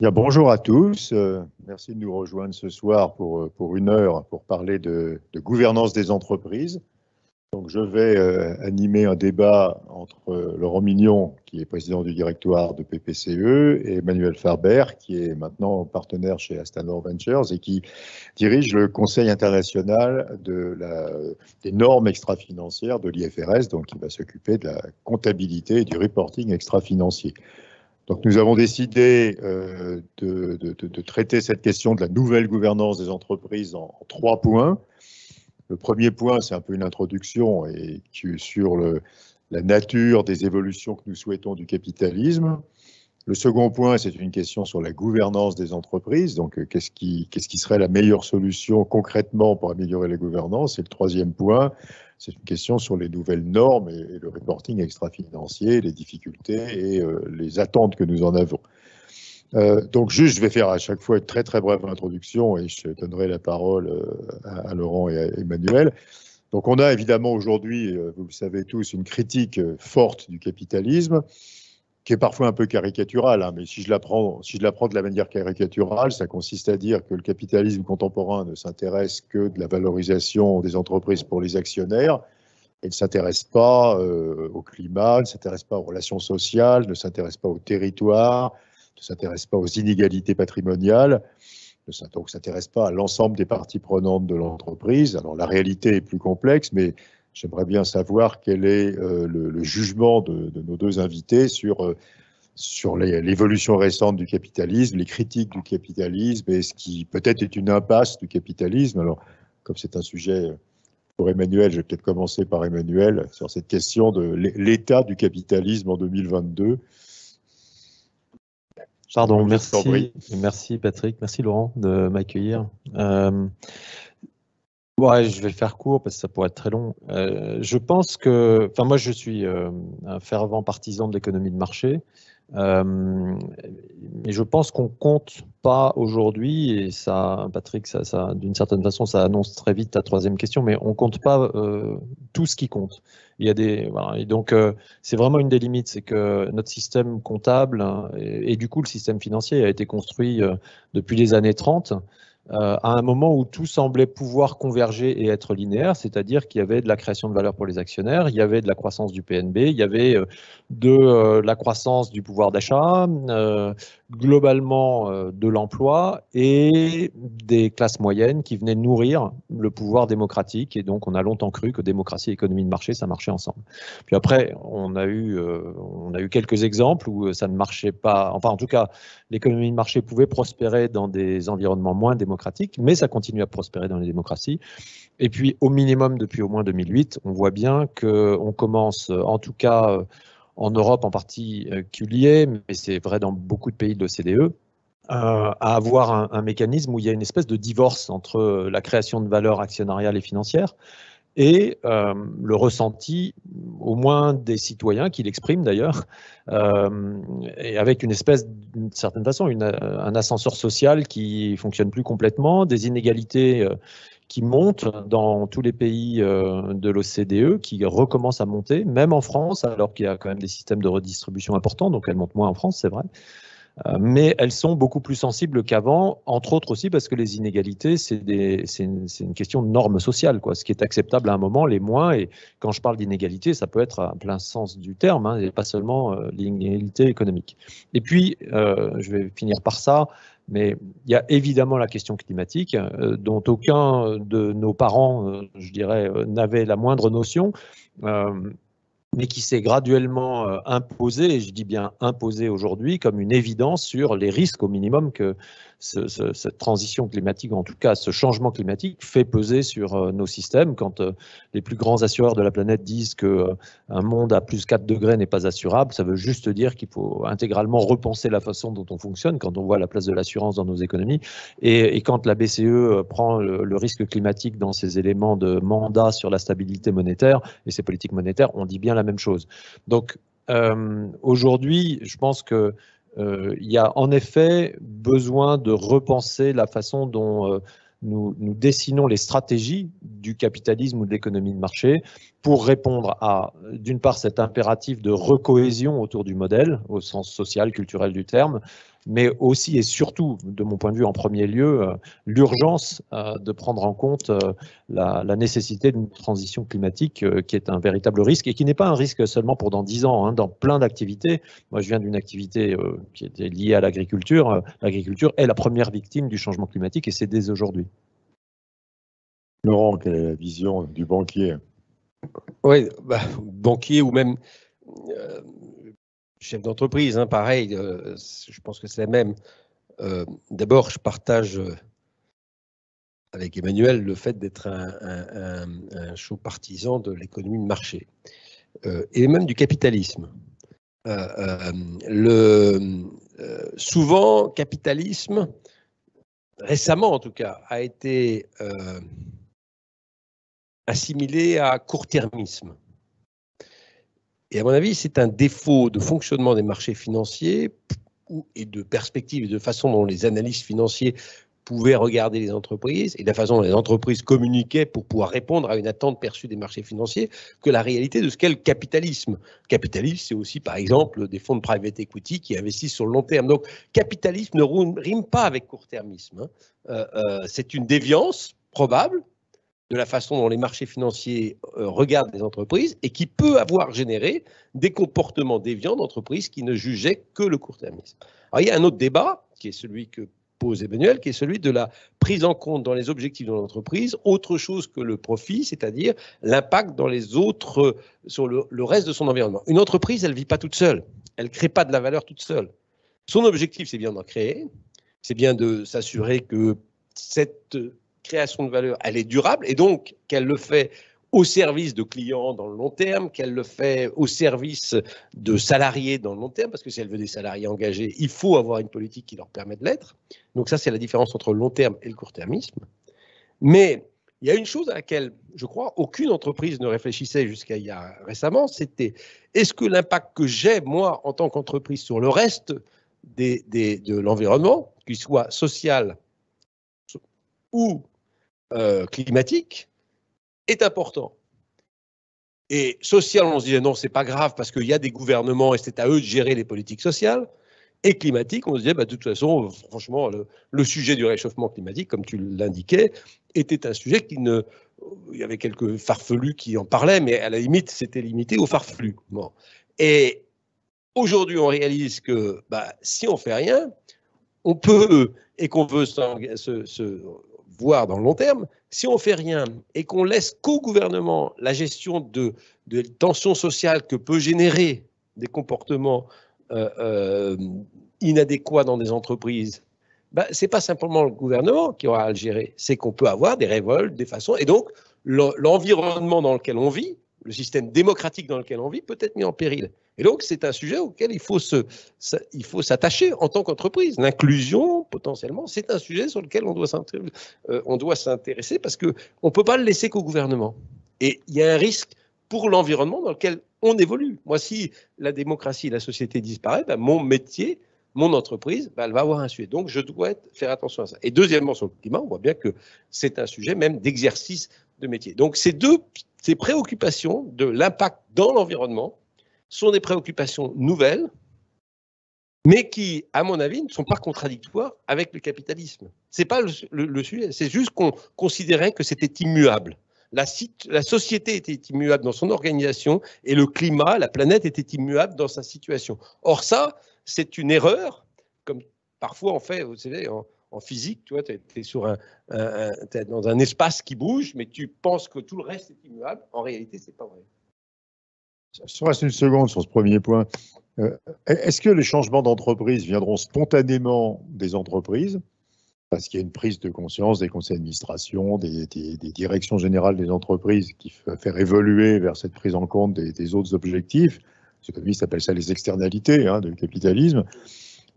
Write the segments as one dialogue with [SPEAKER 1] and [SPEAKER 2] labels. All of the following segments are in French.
[SPEAKER 1] Bien, bonjour à tous. Euh, merci de nous rejoindre ce soir pour, euh, pour une heure pour parler de, gouvernance des entreprises. Donc, je vais euh, animer un débat entre Laurent Mignon, qui est président du directoire de PPCE, et Emmanuel Farber, qui est maintenant partenaire chez Astanor Ventures et qui dirige le Conseil international des normes extra-financières de l'IFRS, donc qui va s'occuper de la comptabilité et du reporting extra-financier. Donc nous avons décidé euh, de, traiter cette question de la nouvelle gouvernance des entreprises en, trois points. Le premier point, c'est un peu une introduction et sur la nature des évolutions que nous souhaitons du capitalisme. Le second point, c'est une question sur la gouvernance des entreprises. Donc, euh, qu'est-ce qui, qui serait la meilleure solution concrètement pour améliorer la gouvernance Et le troisième point, c'est une question sur les nouvelles normes et, le reporting extra-financier, les difficultés et euh, les attentes que nous en avons. Euh, donc juste, je vais faire à chaque fois une très très brève introduction et je donnerai la parole euh, à, Laurent et à Emmanuel. Donc on a évidemment aujourd'hui, vous le savez tous, une critique forte du capitalisme qui est parfois un peu caricatural, hein, mais si je, la prends, si je la prends de la manière caricaturale, ça consiste à dire que le capitalisme contemporain ne s'intéresse que de la valorisation des entreprises pour les actionnaires, et ne s'intéresse pas euh, au climat, ne s'intéresse pas aux relations sociales, ne s'intéresse pas au territoire, ne s'intéresse pas aux inégalités patrimoniales, ne s'intéresse pas à l'ensemble des parties prenantes de l'entreprise. Alors la réalité est plus complexe, mais J'aimerais bien savoir quel est euh, le, jugement de, nos deux invités sur, euh, sur l'évolution récente du capitalisme, les critiques du capitalisme et ce qui peut-être est une impasse du capitalisme. Alors, comme c'est un sujet pour Emmanuel, je vais peut-être commencer par Emmanuel sur cette question de l'état du capitalisme en 2022.
[SPEAKER 2] Pardon, merci, merci Patrick, merci Laurent de m'accueillir. Euh, Ouais, je vais faire court parce que ça pourrait être très long. Euh, je pense que, enfin moi je suis euh, un fervent partisan de l'économie de marché, euh, mais je pense qu'on compte pas aujourd'hui, et ça, Patrick, ça, ça d'une certaine façon, ça annonce très vite ta troisième question, mais on compte pas tout ce qui compte. Il y a des, voilà, et donc c'est vraiment une des limites, c'est que notre système comptable hein, et, du coup le système financier a été construit depuis les années 30 euh, à un moment où tout semblait pouvoir converger et être linéaire, c'est-à-dire qu'il y avait de la création de valeur pour les actionnaires, il y avait de la croissance du PNB, il y avait euh, de euh, la croissance du pouvoir d'achat, globalement de l'emploi et des classes moyennes qui venaient nourrir le pouvoir démocratique. Et donc, on a longtemps cru que démocratie et économie de marché, ça marchait ensemble. Puis après, on a eu, on a eu quelques exemples où ça ne marchait pas. Enfin, en tout cas, l'économie de marché pouvait prospérer dans des environnements moins démocratiques, mais ça continue à prospérer dans les démocraties. Et puis, au minimum, depuis au moins 2008, on voit bien qu'on commence, en tout cas en Europe en particulier, mais c'est vrai dans beaucoup de pays de l'OCDE, à avoir un, mécanisme où il y a une espèce de divorce entre la création de valeur actionnariale et financière et euh, le ressenti, au moins des citoyens qui l'expriment d'ailleurs, euh, et avec une espèce, d'une certaine façon, un ascenseur social qui fonctionne plus complètement, des inégalités euh, qui montent dans tous les pays de l'OCDE, qui recommencent à monter, même en France, alors qu'il y a quand même des systèmes de redistribution importants, donc elles montent moins en France, c'est vrai. Euh, mais elles sont beaucoup plus sensibles qu'avant, entre autres aussi parce que les inégalités, c'est une, question de normes sociales. Quoi. Ce qui est acceptable à un moment, les moins. Et quand je parle d'inégalité, ça peut être à plein sens du terme, hein, et pas seulement euh, l'inégalité économique. Et puis, euh, je vais finir par ça, mais il y a évidemment la question climatique, dont aucun de nos parents, je dirais, n'avait la moindre notion mais qui s'est graduellement euh, imposé, et je dis bien imposé aujourd'hui, comme une évidence sur les risques au minimum que cette transition climatique, en tout cas ce changement climatique, fait peser sur euh, nos systèmes. Quand euh, les plus grands assureurs de la planète disent qu'un monde à plus 4 degrés n'est pas assurable, ça veut juste dire qu'il faut intégralement repenser la façon dont on fonctionne quand on voit la place de l'assurance dans nos économies. Et, quand la BCE prend le, le risque climatique dans ses éléments de mandat sur la stabilité monétaire et ses politiques monétaires, on dit bien la même chose. Donc euh, aujourd'hui, je pense que euh, il y a en effet besoin de repenser la façon dont euh, nous, nous, dessinons les stratégies du capitalisme ou de l'économie de marché pour répondre à, d'une part, cet impératif de recohésion autour du modèle, au sens social, culturel du terme, mais aussi et surtout, de mon point de vue en premier lieu, euh, l'urgence euh, de prendre en compte la, nécessité d'une transition climatique qui est un véritable risque et qui n'est pas un risque seulement pour dans 10 ans, hein, dans plein d'activités. Moi, je viens d'une activité qui était liée à l'agriculture. L'agriculture est la première victime du changement climatique et c'est dès aujourd'hui.
[SPEAKER 1] Laurent, quelle est la vision du banquier?
[SPEAKER 3] Oui, bah, banquier ou même euh, chef d'entreprise, hein, pareil, euh, je pense que c'est la même. Euh, d'abord, je partage avec Emmanuel le fait d'être un, chaud partisan de l'économie de marché et même du capitalisme. le, souvent, capitalisme, récemment en tout cas, a été assimilé à court-termisme. Et à mon avis, c'est un défaut de fonctionnement des marchés financiers et de perspective et de façon dont les analystes financiers pouvaient regarder les entreprises et de la façon dont les entreprises communiquaient pour pouvoir répondre à une attente perçue des marchés financiers que la réalité de ce qu'est le capitalisme. Capitalisme, c'est aussi par exemple des fonds de private equity qui investissent sur le long terme. Donc capitalisme ne rime pas avec court-termisme. Hein. Euh, euh, c'est une déviance probable, de la façon dont les marchés financiers euh, regardent les entreprises et qui peut avoir généré des comportements déviants d'entreprises qui ne jugeaient que le court-termisme. Alors, il y a un autre débat, qui est celui que pose Emmanuel, qui est celui de la prise en compte dans les objectifs de l'entreprise, autre chose que le profit, c'est-à-dire l'impact dans les autres, sur le, le, reste de son environnement. Une entreprise, elle ne vit pas toute seule, elle ne crée pas de la valeur toute seule. Son objectif, c'est bien d'en créer, c'est bien de s'assurer que cette création de valeur, elle est durable et donc qu'elle le fait au service de clients dans le long terme, qu'elle le fait au service de salariés dans le long terme, parce que si elle veut des salariés engagés, il faut avoir une politique qui leur permet de l'être. Donc ça, c'est la différence entre le long terme et le court-termisme. Mais il y a une chose à laquelle, je crois, aucune entreprise ne réfléchissait jusqu'à il y a récemment, c'était est-ce que l'impact que j'ai, moi, en tant qu'entreprise, sur le reste des, de l'environnement, qu'il soit social ou euh, climatique est important. Et social, on se disait non, c'est pas grave parce qu'il y a des gouvernements et c'est à eux de gérer les politiques sociales. Et climatique, on se disait, bah, de toute façon, franchement, le, sujet du réchauffement climatique, comme tu l'indiquais, était un sujet qui ne. Il y avait quelques farfelus qui en parlaient, mais à la limite, c'était limité aux farfelus. Et aujourd'hui, on réalise que bah, si on fait rien, on peut, et qu'on veut se, voire dans le long terme, si on fait rien et qu'on laisse qu'au gouvernement la gestion de, de tensions sociales que peut générer des comportements euh, euh, inadéquats dans des entreprises, bah, ce n'est pas simplement le gouvernement qui aura à le gérer, c'est qu'on peut avoir des révoltes, des façons, et donc l'environnement dans lequel on vit, le système démocratique dans lequel on vit peut être mis en péril. Et donc, c'est un sujet auquel il faut, s'attacher en tant qu'entreprise. L'inclusion, potentiellement, c'est un sujet sur lequel on doit euh, s'intéresser parce qu'on ne peut pas le laisser qu'au gouvernement. Et il y a un risque pour l'environnement dans lequel on évolue. Moi, si la démocratie, la société disparaît, ben, mon métier, mon entreprise, ben, elle va avoir un sujet. Donc, je dois faire attention à ça. Et deuxièmement, sur le climat, on voit bien que c'est un sujet même d'exercice Donc, ces deux ces préoccupations de l'impact dans l'environnement sont des préoccupations nouvelles, mais qui, à mon avis, ne sont pas contradictoires avec le capitalisme. Ce n'est pas le, sujet, c'est juste qu'on considérait que c'était immuable. La, la, société était immuable dans son organisation et le climat, la planète était immuable dans sa situation. Or ça, c'est une erreur, comme parfois on fait, vous savez, en, physique, tu vois, tu es, dans un espace qui bouge, mais tu penses que tout le reste est immuable. En réalité, c'est pas vrai.
[SPEAKER 1] Je reste une seconde sur ce premier point. Euh, est-ce que les changements d'entreprise viendront spontanément des entreprises? Parce qu'il y a une prise de conscience des conseils d'administration, des, directions générales des entreprises qui va faire évoluer vers cette prise en compte des, autres objectifs. Les économistes appellent ça les externalités hein, du capitalisme.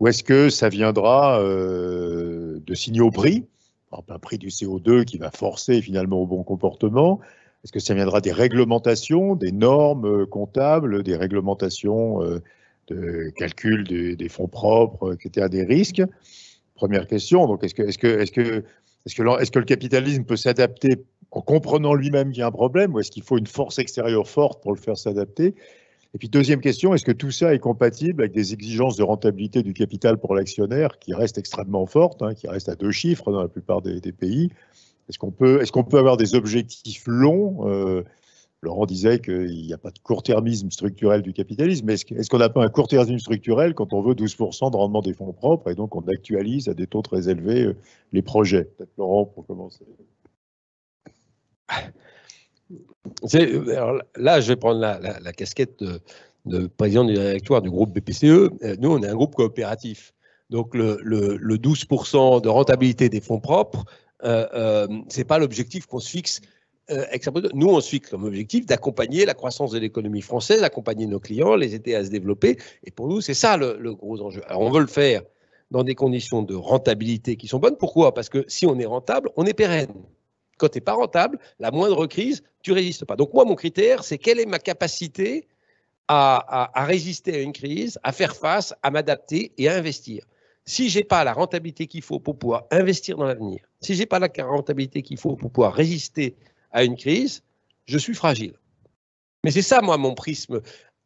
[SPEAKER 1] Ou est-ce que ça viendra euh, de signaux prix, un prix du CO2 qui va forcer finalement au bon comportement est-ce que ça viendra des réglementations, des normes euh, comptables, des réglementations euh, de calcul des, fonds propres, etc., des risques? Première question. Donc, est-ce que, est-ce que, est-ce que, est-ce que, est-ce que le capitalisme peut s'adapter en comprenant lui-même qu'il y a un problème, ou est-ce qu'il faut une force extérieure forte pour le faire s'adapter? Et puis deuxième question, est-ce que tout ça est compatible avec des exigences de rentabilité du capital pour l'actionnaire qui restent extrêmement fortes, hein, qui restent à deux chiffres dans la plupart des, pays? Est-ce qu'on peut, est peut avoir des objectifs longs? Euh, Laurent disait qu'il n'y a pas de court-termisme structurel du capitalisme, mais est-ce qu'on n'a pas un court-termisme structurel quand on veut 12% de rendement des fonds propres et donc on actualise à des taux très élevés euh, les projets? Peut-être Laurent pour commencer.
[SPEAKER 3] Là, je vais prendre la, casquette de, président du directoire du groupe BPCE. Euh, nous, on est un groupe coopératif. Donc, le, 12% de rentabilité des fonds propres, euh, euh, ce n'est pas l'objectif qu'on se fixe. nous, on se fixe comme objectif d'accompagner la croissance de l'économie française, d'accompagner nos clients, les aider à se développer. Et pour nous, c'est ça le, le gros enjeu. Alors, on veut le faire dans des conditions de rentabilité qui sont bonnes. Pourquoi? Parce que si on est rentable, on est pérenne. Quand tu n'es pas rentable, la moindre crise, tu résistes pas. Donc moi, mon critère, c'est quelle est ma capacité à, résister à une crise, à faire face, à m'adapter et à investir. Si je n'ai pas la rentabilité qu'il faut pour pouvoir investir dans l'avenir, si je n'ai pas la rentabilité qu'il faut pour pouvoir résister à une crise, je suis fragile. Mais c'est ça, moi, mon prisme.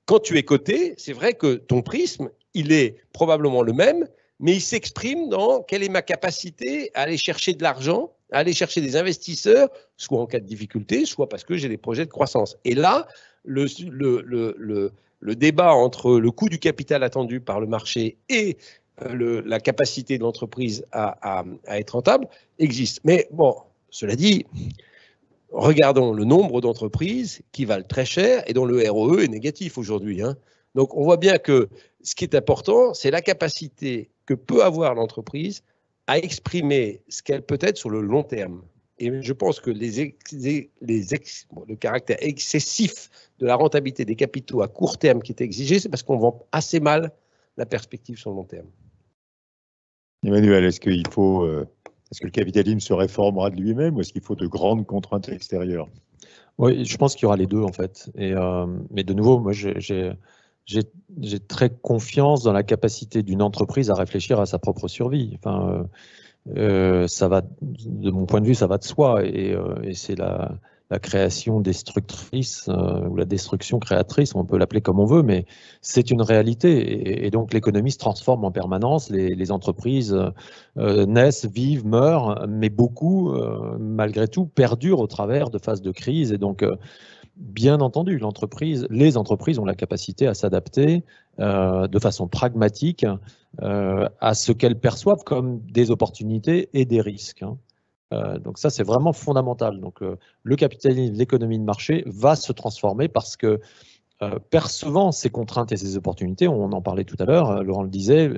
[SPEAKER 3] Quand tu es coté, c'est vrai que ton prisme, il est probablement le même, mais il s'exprime dans quelle est ma capacité à aller chercher de l'argent aller chercher des investisseurs, soit en cas de difficulté, soit parce que j'ai des projets de croissance. Et là, le, débat entre le coût du capital attendu par le marché et euh, la capacité de l'entreprise à, à, être rentable existe. Mais bon, cela dit, regardons le nombre d'entreprises qui valent très cher et dont le ROE est négatif aujourd'hui. Hein. Donc on voit bien que ce qui est important, c'est la capacité que peut avoir l'entreprise à exprimer ce qu'elle peut être sur le long terme. Et je pense que les, les, le caractère excessif de la rentabilité des capitaux à court terme qui est exigé, c'est parce qu'on vend assez mal la perspective sur le long terme.
[SPEAKER 1] Emmanuel, est-ce qu'il faut, euh, est-ce que le capitalisme se réformera de lui-même ou est-ce qu'il faut de grandes contraintes extérieures?
[SPEAKER 2] Oui, je pense qu'il y aura les deux en fait. Et, euh, mais de nouveau, moi, j'ai j'ai très confiance dans la capacité d'une entreprise à réfléchir à sa propre survie. Enfin, euh, euh, ça va, de mon point de vue, ça va de soi, et, euh, et c'est la, la, création destructrice ou la destruction créatrice, on peut l'appeler comme on veut, mais c'est une réalité. Et, donc l'économie se transforme en permanence, les, les entreprises naissent, vivent, meurent, mais beaucoup, malgré tout, perdurent au travers de phases de crise, et donc Bien entendu, les entreprises ont la capacité à s'adapter euh, de façon pragmatique euh, à ce qu'elles perçoivent comme des opportunités et des risques. Hein. Euh, donc ça, c'est vraiment fondamental. Donc le capitalisme, l'économie de marché va se transformer parce que euh, percevant ces contraintes et ces opportunités, on en parlait tout à l'heure, euh, Laurent le disait,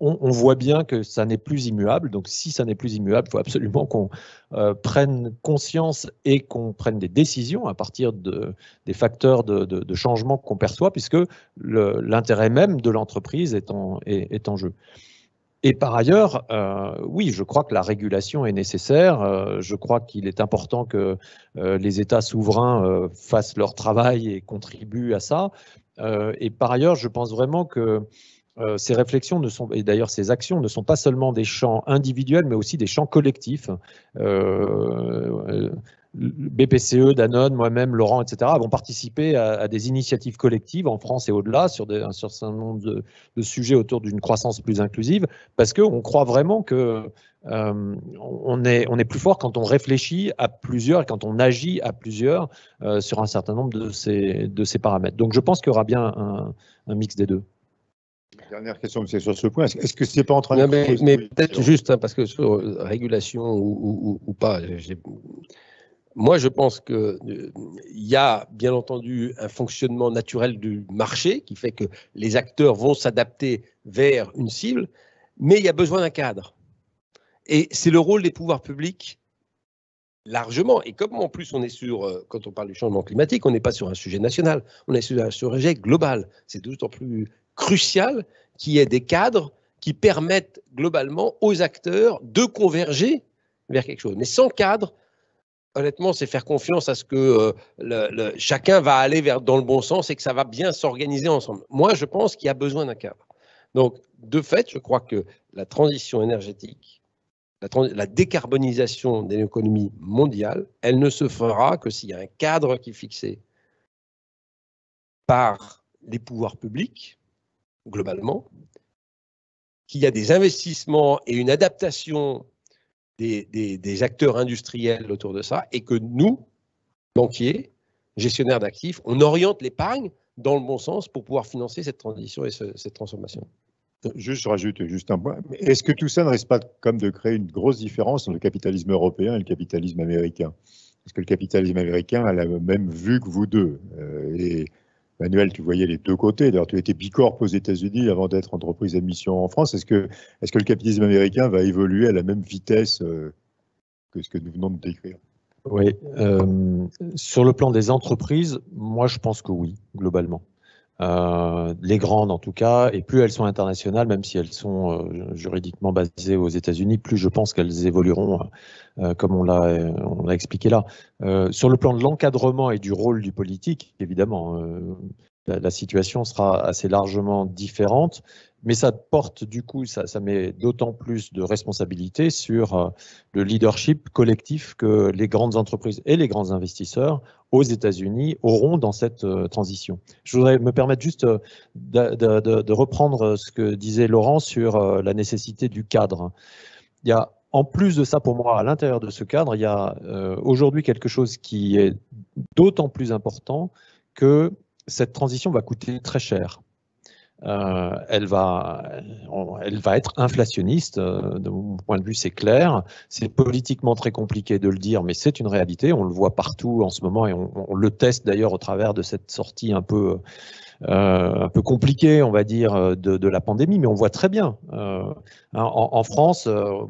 [SPEAKER 2] on, voit bien que ça n'est plus immuable. Donc si ça n'est plus immuable, il faut absolument qu'on euh, prenne conscience et qu'on prenne des décisions à partir de, des facteurs de, changement qu'on perçoit, puisque l'intérêt même de l'entreprise est est en jeu. Et par ailleurs, euh, oui, je crois que la régulation est nécessaire. Euh, je crois qu'il est important que euh, les États souverains fassent leur travail et contribuent à ça. et par ailleurs, je pense vraiment que ces réflexions ne sont, et d'ailleurs ces actions ne sont pas seulement des champs individuels, mais aussi des champs collectifs. BPCE, Danone, moi-même, Laurent, etc., avons participé à, des initiatives collectives en France et au-delà sur, un certain nombre de, sujets autour d'une croissance plus inclusive, parce qu'on croit vraiment que euh, on, est, on est plus fort quand on réfléchit à plusieurs et quand on agit à plusieurs euh, sur un certain nombre de ces, de ces paramètres. Donc je pense qu'il y aura bien un, mix des deux.
[SPEAKER 1] Dernière question, c'est sur ce point. Est-ce que c'est pas en train de...
[SPEAKER 3] Mais, mais peut-être juste, hein, parce que sur régulation ou, ou, ou pas, moi, je pense qu'il euh, y a bien entendu un fonctionnement naturel du marché qui fait que les acteurs vont s'adapter vers une cible, mais il y a besoin d'un cadre. Et c'est le rôle des pouvoirs publics largement. Et comme en plus on est sur, euh, quand on parle du changement climatique, on n'est pas sur un sujet national, on est sur un sujet global. C'est d'autant plus crucial qu'il y ait des cadres qui permettent globalement aux acteurs de converger vers quelque chose. Mais sans cadre, honnêtement, c'est faire confiance à ce que euh, chacun va aller vers, dans le bon sens et que ça va bien s'organiser ensemble. Moi, je pense qu'il y a besoin d'un cadre. Donc, de fait, je crois que la transition énergétique, la, décarbonisation de l'économie mondiale, elle ne se fera que s'il y a un cadre qui est fixé par les pouvoirs publics, globalement, qu'il y a des investissements et une adaptation des, acteurs industriels autour de ça, et que nous, banquiers, gestionnaires d'actifs, on oriente l'épargne dans le bon sens pour pouvoir financer cette transition et cette transformation.
[SPEAKER 1] Juste, je rajoute juste un point. Est-ce que tout ça ne risque pas comme de créer une grosse différence entre le capitalisme européen et le capitalisme américain? Parce que le capitalisme américain a la même vue que vous deux. Euh, Manuel, tu voyais les deux côtés. D'ailleurs, tu étais bicorp aux États-Unis avant d'être entreprise à mission en France. Est-ce que, le capitalisme américain va évoluer à la même vitesse euh, que ce que nous venons de décrire?
[SPEAKER 2] Oui. Euh, sur le plan des entreprises, moi, je pense que oui, globalement. Euh, les grandes en tout cas, et plus elles sont internationales, même si elles sont euh, juridiquement basées aux États-Unis, plus je pense qu'elles évolueront, euh, comme on l'a expliqué là. sur le plan de l'encadrement et du rôle du politique, évidemment, la, situation sera assez largement différente, mais ça porte du coup, ça, met d'autant plus de responsabilité sur euh, le leadership collectif que les grandes entreprises et les grands investisseurs aux États-Unis auront dans cette euh, transition. Je voudrais me permettre juste euh, de, reprendre ce que disait Laurent sur la nécessité du cadre. Il y a en plus de ça, pour moi, à l'intérieur de ce cadre, il y a aujourd'hui quelque chose qui est d'autant plus important que cette transition va coûter très cher. Euh, elle, va, elle va être inflationniste. Euh, de mon point de vue, c'est clair. C'est politiquement très compliqué de le dire, mais c'est une réalité. On le voit partout en ce moment et on, le teste d'ailleurs au travers de cette sortie un peu, euh, un peu compliquée, on va dire, de, la pandémie. Mais on voit très bien. Hein, en, France,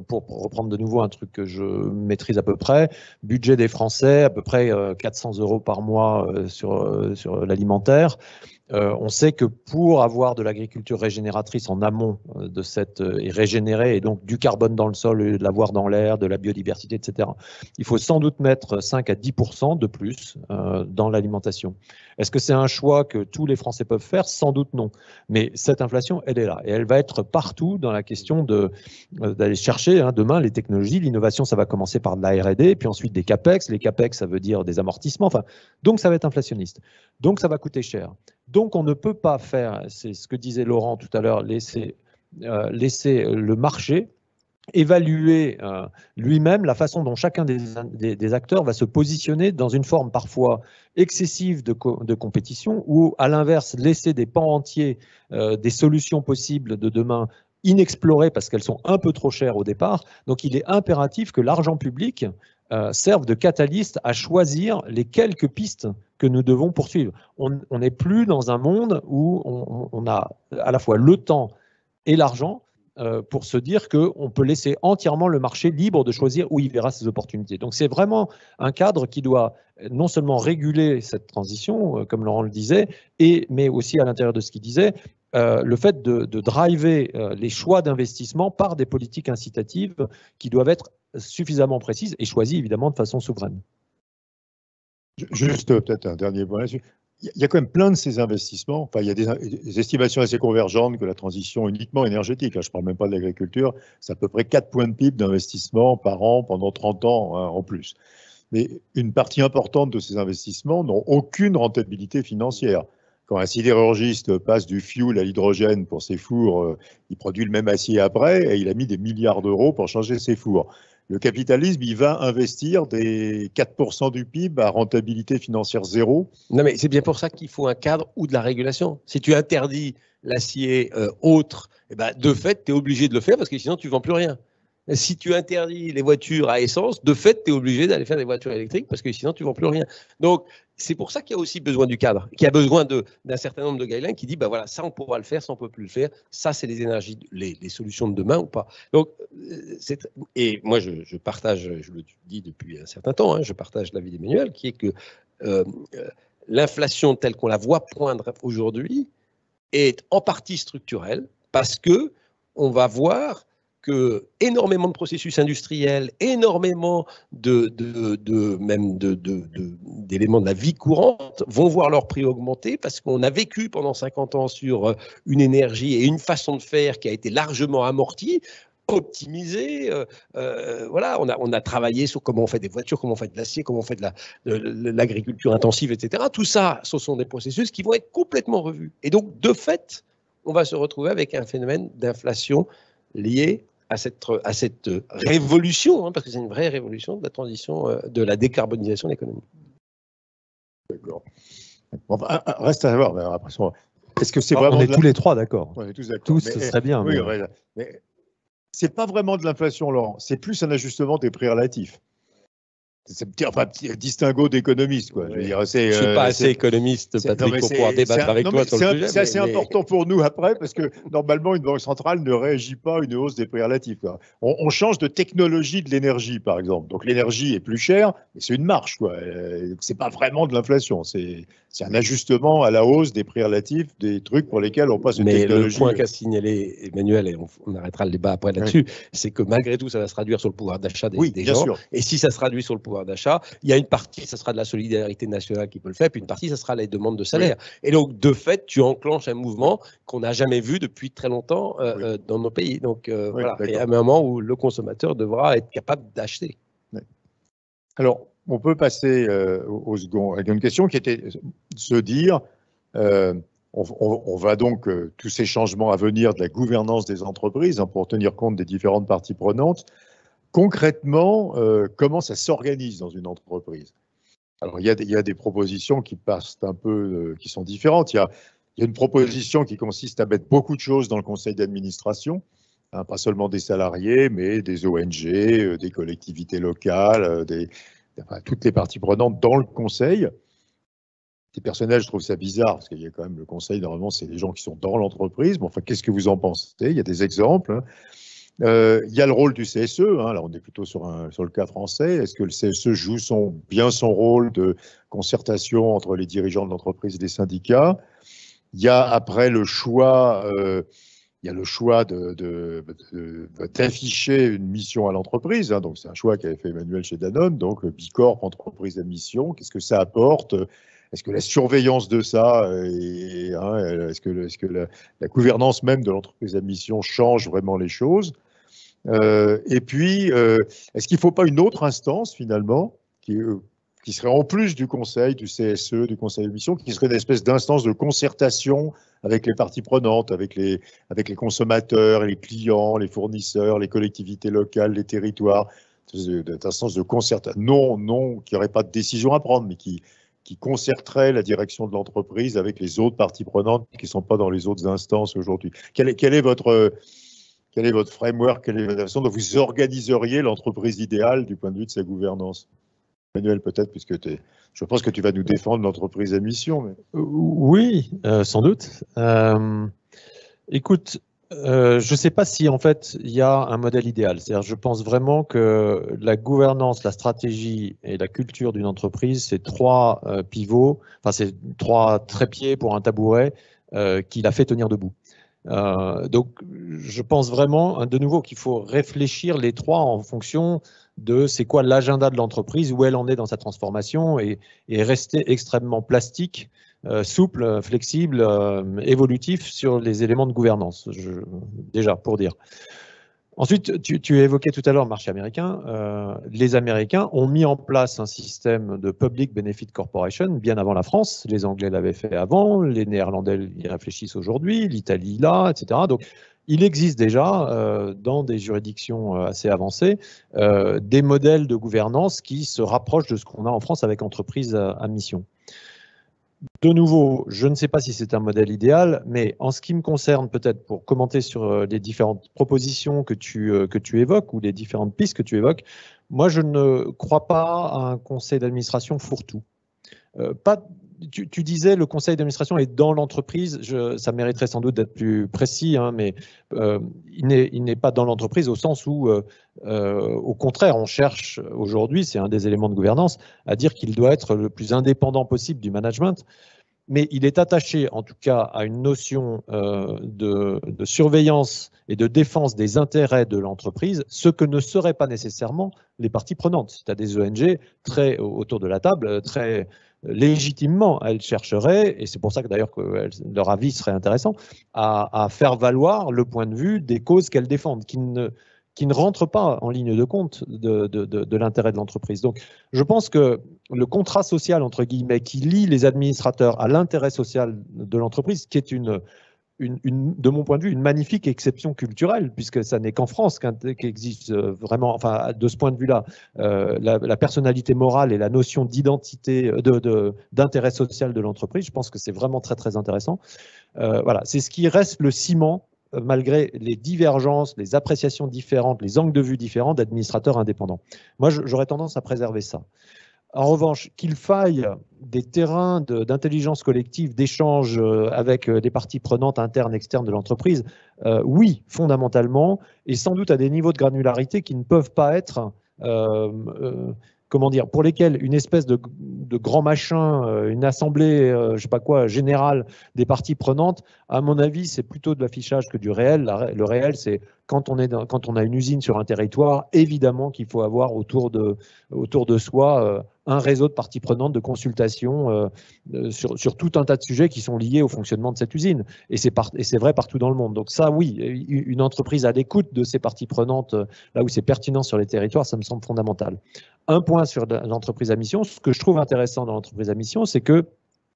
[SPEAKER 2] pour, reprendre de nouveau un truc que je maîtrise à peu près, budget des Français, à peu près 400 euros par mois sur, sur l'alimentaire. Euh, on sait que pour avoir de l'agriculture régénératrice en amont euh, de cette euh, et régénérer et donc du carbone dans le sol, de l'avoir dans l'air, de la biodiversité, etc. Il faut sans doute mettre 5 à 10% de plus dans l'alimentation. Est-ce que c'est un choix que tous les Français peuvent faire? Sans doute non. Mais cette inflation, elle est là et elle va être partout dans la question de d'aller chercher hein, demain les technologies. L'innovation, ça va commencer par de la R&D, puis ensuite des capex. Les capex, ça veut dire des amortissements. Donc ça va être inflationniste. Donc ça va coûter cher. Donc on ne peut pas faire, c'est ce que disait Laurent tout à l'heure, laisser, euh, laisser le marché évaluer euh, lui-même la façon dont chacun des, acteurs va se positionner dans une forme parfois excessive de, compétition ou à l'inverse laisser des pans entiers euh, des solutions possibles de demain inexplorées parce qu'elles sont un peu trop chères au départ. Donc il est impératif que l'argent public euh, servent de catalyste à choisir les quelques pistes que nous devons poursuivre. On n'est plus dans un monde où on, a à la fois le temps et l'argent euh, pour se dire qu'on peut laisser entièrement le marché libre de choisir où il verra ses opportunités. Donc c'est vraiment un cadre qui doit non seulement réguler cette transition, euh, comme Laurent le disait, mais aussi à l'intérieur de ce qu'il disait, le fait de, de driver les choix d'investissement par des politiques incitatives qui doivent être suffisamment précise et choisie évidemment de façon souveraine.
[SPEAKER 1] Juste peut-être un dernier point là-dessus. Il y a quand même plein de ces investissements. Enfin, il y a des, estimations assez convergentes que la transition uniquement énergétique, je ne parle même pas de l'agriculture, c'est à peu près 4 points de PIB d'investissement par an pendant 30 ans hein, en plus. Mais une partie importante de ces investissements n'ont aucune rentabilité financière. Quand un sidérurgiste passe du fuel à l'hydrogène pour ses fours, euh, il produit le même acier après et il a mis des milliards d'euros pour changer ses fours. Le capitalisme, il va investir des 4% du PIB à rentabilité financière zéro.
[SPEAKER 3] Non, mais c'est bien pour ça qu'il faut un cadre ou de la régulation. Si tu interdis l'acier euh, autre, eh ben, de fait, tu es obligé de le faire parce que sinon, tu ne vends plus rien. Si tu interdis les voitures à essence, de fait, tu es obligé d'aller faire des voitures électriques parce que sinon, tu ne vends plus rien. Donc, c'est pour ça qu'il y a aussi besoin du cadre, qu'il y a besoin d'un certain nombre de guidelines qui dit, ben voilà, ça on pourra le faire, ça on peut plus le faire, ça c'est les énergies, les, solutions de demain ou pas. Donc, euh, et moi je, partage, je le dis depuis un certain temps, hein, je partage l'avis d'Emmanuel, qui est que euh, euh, l'inflation telle qu'on la voit poindre aujourd'hui est en partie structurelle parce que on va voir que énormément de processus industriels, énormément de, même d'éléments de, la vie courante vont voir leur prix augmenter parce qu'on a vécu pendant 50 ans sur euh, une énergie et une façon de faire qui a été largement amortie. optimisé. voilà, on a, on a travaillé sur comment on fait des voitures, comment on fait de l'acier, comment on fait de l'agriculture intensive, etc. Tout ça, ce sont des processus qui vont être complètement revus. Et donc, de fait, on va se retrouver avec un phénomène d'inflation lié à cette, à cette révolution, hein, parce que c'est une vraie révolution de la transition, euh, de la décarbonisation de l'économie.
[SPEAKER 1] D'accord. reste à savoir, est-ce que c'est vraiment.
[SPEAKER 2] On est tous les trois d'accord.
[SPEAKER 1] On est tous d'accord.
[SPEAKER 2] Tous, ce serait bien.
[SPEAKER 1] Oui, mais, mais c'est pas vraiment de l'inflation, Laurent. C'est plus un ajustement des prix relatifs c'est enfin, petit distinguo d'économiste. Quoi.
[SPEAKER 3] Je ne suis euh, pas assez économiste, Patrick, pour pouvoir débattre avec toi sur le sujet.
[SPEAKER 1] C'est assez important pour nous après, parce que normalement, une banque centrale ne réagit pas à une hausse des prix relatifs. On, on, change de technologie de l'énergie, par exemple. Donc l'énergie est plus chère, mais c'est une marche. Ce n'est pas vraiment de l'inflation. C'est un ajustement à la hausse des prix relatifs des trucs pour lesquels on passe une
[SPEAKER 3] mais
[SPEAKER 1] technologie.
[SPEAKER 3] Le point qu'a signalé Emmanuel, et on, arrêtera le débat après là-dessus, c'est que malgré tout, ça va se traduire sur le pouvoir d'achat des,
[SPEAKER 1] oui,
[SPEAKER 3] des
[SPEAKER 1] bien
[SPEAKER 3] gens.
[SPEAKER 1] Sûr.
[SPEAKER 3] Et si ça se traduit sur le pouvoir d'achat. Il y a une partie, ça sera de la solidarité nationale qui peut le faire, puis une partie, ça sera les demandes de salaire. Et donc, de fait, tu enclenches un mouvement qu'on n'a jamais vu depuis très longtemps euh, euh, dans nos pays. Donc, euh, voilà. Et à un moment où le consommateur devra être capable d'acheter.
[SPEAKER 1] Alors, on peut passer avec une question qui était de se dire. On, va donc, tous ces changements à venir de la gouvernance des entreprises, hein, pour tenir compte des différentes parties prenantes, concrètement, euh, comment ça s'organise dans une entreprise? Alors, il y, a des, propositions qui passent un peu, euh, qui sont différentes. Il y, a, une proposition qui consiste à mettre beaucoup de choses dans le conseil d'administration, hein, pas seulement des salariés, mais des ONG, euh, des collectivités locales, des, toutes les parties prenantes dans le conseil. Ces personnels, je trouve ça bizarre, parce qu'il y a quand même le conseil, normalement, c'est les gens qui sont dans l'entreprise. Bon, enfin, qu'est-ce que vous en pensez? Il y a des exemples. Hein. Euh, il y a le rôle du CSE, hein, là on est plutôt sur, sur le cas français. Est-ce que le CSE joue son, bien son rôle de concertation entre les dirigeants de l'entreprise et des syndicats? Il y a après le choix, euh, il y a le choix d'afficher de, une mission à l'entreprise. Hein, donc c'est un choix qu'avait fait Emmanuel chez Danone. Donc Bicorp, entreprise à mission, qu'est-ce que ça apporte? Est-ce que la surveillance de ça, hein, est-ce que, la, gouvernance même de l'entreprise à mission change vraiment les choses? Euh, et puis, euh, est-ce qu'il ne faut pas une autre instance, finalement, qui, euh, qui, serait en plus du Conseil, du CSE, du Conseil de mission, qui serait une espèce d'instance de concertation avec les parties prenantes, avec les, consommateurs, les clients, les fournisseurs, les collectivités locales, les territoires, d'instance de concertation, non, non, qui n'aurait pas de décision à prendre, mais qui, concerterait la direction de l'entreprise avec les autres parties prenantes qui ne sont pas dans les autres instances aujourd'hui. Quel quel est votre quel est votre framework, quelle est la façon dont vous organiseriez l'entreprise idéale du point de vue de sa gouvernance? Manuel, peut-être, puisque je pense que tu vas nous défendre l'entreprise à mission.
[SPEAKER 2] Euh, oui, euh, sans doute. Euh, écoute, je ne sais pas si en fait il y a un modèle idéal. C'est-à-dire, je pense vraiment que la gouvernance, la stratégie et la culture d'une entreprise, c'est trois pivots, enfin c'est trois trépieds pour un tabouret qui l'a fait tenir debout. Euh, donc, je pense vraiment, de nouveau, qu'il faut réfléchir les trois en fonction de c'est quoi l'agenda de l'entreprise, où elle en est dans sa transformation et, rester extrêmement plastique, euh, souple, flexible, euh, évolutif sur les éléments de gouvernance, déjà pour dire. Ensuite, tu, évoquais tout à l'heure le marché américain. Euh, les Américains ont mis en place un système de Public Benefit Corporation bien avant la France. Les Anglais l'avaient fait avant, les Néerlandais y réfléchissent aujourd'hui, l'Italie là, etc. Donc, il existe déjà euh, dans des juridictions euh, assez avancées des modèles de gouvernance qui se rapprochent de ce qu'on a en France avec entreprises à mission. De nouveau, je ne sais pas si c'est un modèle idéal, mais en ce qui me concerne, peut-être pour commenter sur euh, les différentes propositions que tu, euh, que tu évoques ou les différentes pistes que tu évoques, moi je ne crois pas à un conseil d'administration fourre-tout. Euh, pas tu, disais le conseil d'administration est dans l'entreprise. Ça mériterait sans doute d'être plus précis, hein, mais euh, il n'est pas dans l'entreprise au sens où, euh, euh, au contraire, on cherche aujourd'hui, c'est un des éléments de gouvernance, à dire qu'il doit être le plus indépendant possible du management. Mais il est attaché, en tout cas, à une notion de, de, surveillance et de défense des intérêts de l'entreprise, ce que ne seraient pas nécessairement les parties prenantes. Tu as des ONG très autour de la table, très légitimement, elles chercheraient, et c'est pour ça que d'ailleurs que leur avis serait intéressant, à, faire valoir le point de vue des causes qu'elles défendent, qui ne, qui rentrent pas en ligne de compte de, de l'intérêt de l'entreprise. Donc, je pense que le contrat social, entre guillemets, qui lie les administrateurs à l'intérêt social de l'entreprise, qui est une, de mon point de vue, une magnifique exception culturelle, puisque ça n'est qu'en France qu'existe euh, vraiment, enfin, de ce point de vue-là, euh, la, personnalité morale et la notion d'identité, euh, d'intérêt social de l'entreprise. Je pense que c'est vraiment très, très intéressant. voilà, c'est ce qui reste le ciment, malgré les divergences, les appréciations différentes, les angles de vue différents d'administrateurs indépendants. Moi, j'aurais tendance à préserver ça. En revanche, qu'il faille des terrains d'intelligence collective, d'échange euh, avec euh, des parties prenantes internes, externes de l'entreprise, euh, oui, fondamentalement, et sans doute à des niveaux de granularité qui ne peuvent pas être comment dire, pour lesquels une espèce de, grand machin, une assemblée, je sais pas quoi, générale des parties prenantes, à mon avis, c'est plutôt de l'affichage que du réel. le réel, c'est quand on est quand on a une usine sur un territoire, évidemment qu'il faut avoir autour de autour de soi un réseau de parties prenantes de consultation sur, sur, tout un tas de sujets qui sont liés au fonctionnement de cette usine. Et c'est vrai partout dans le monde. Donc ça, oui, une entreprise à l'écoute de ces parties prenantes, là où c'est pertinent sur les territoires, ça me semble fondamental. Un point sur l'entreprise à mission, ce que je trouve intéressant dans l'entreprise à mission, c'est que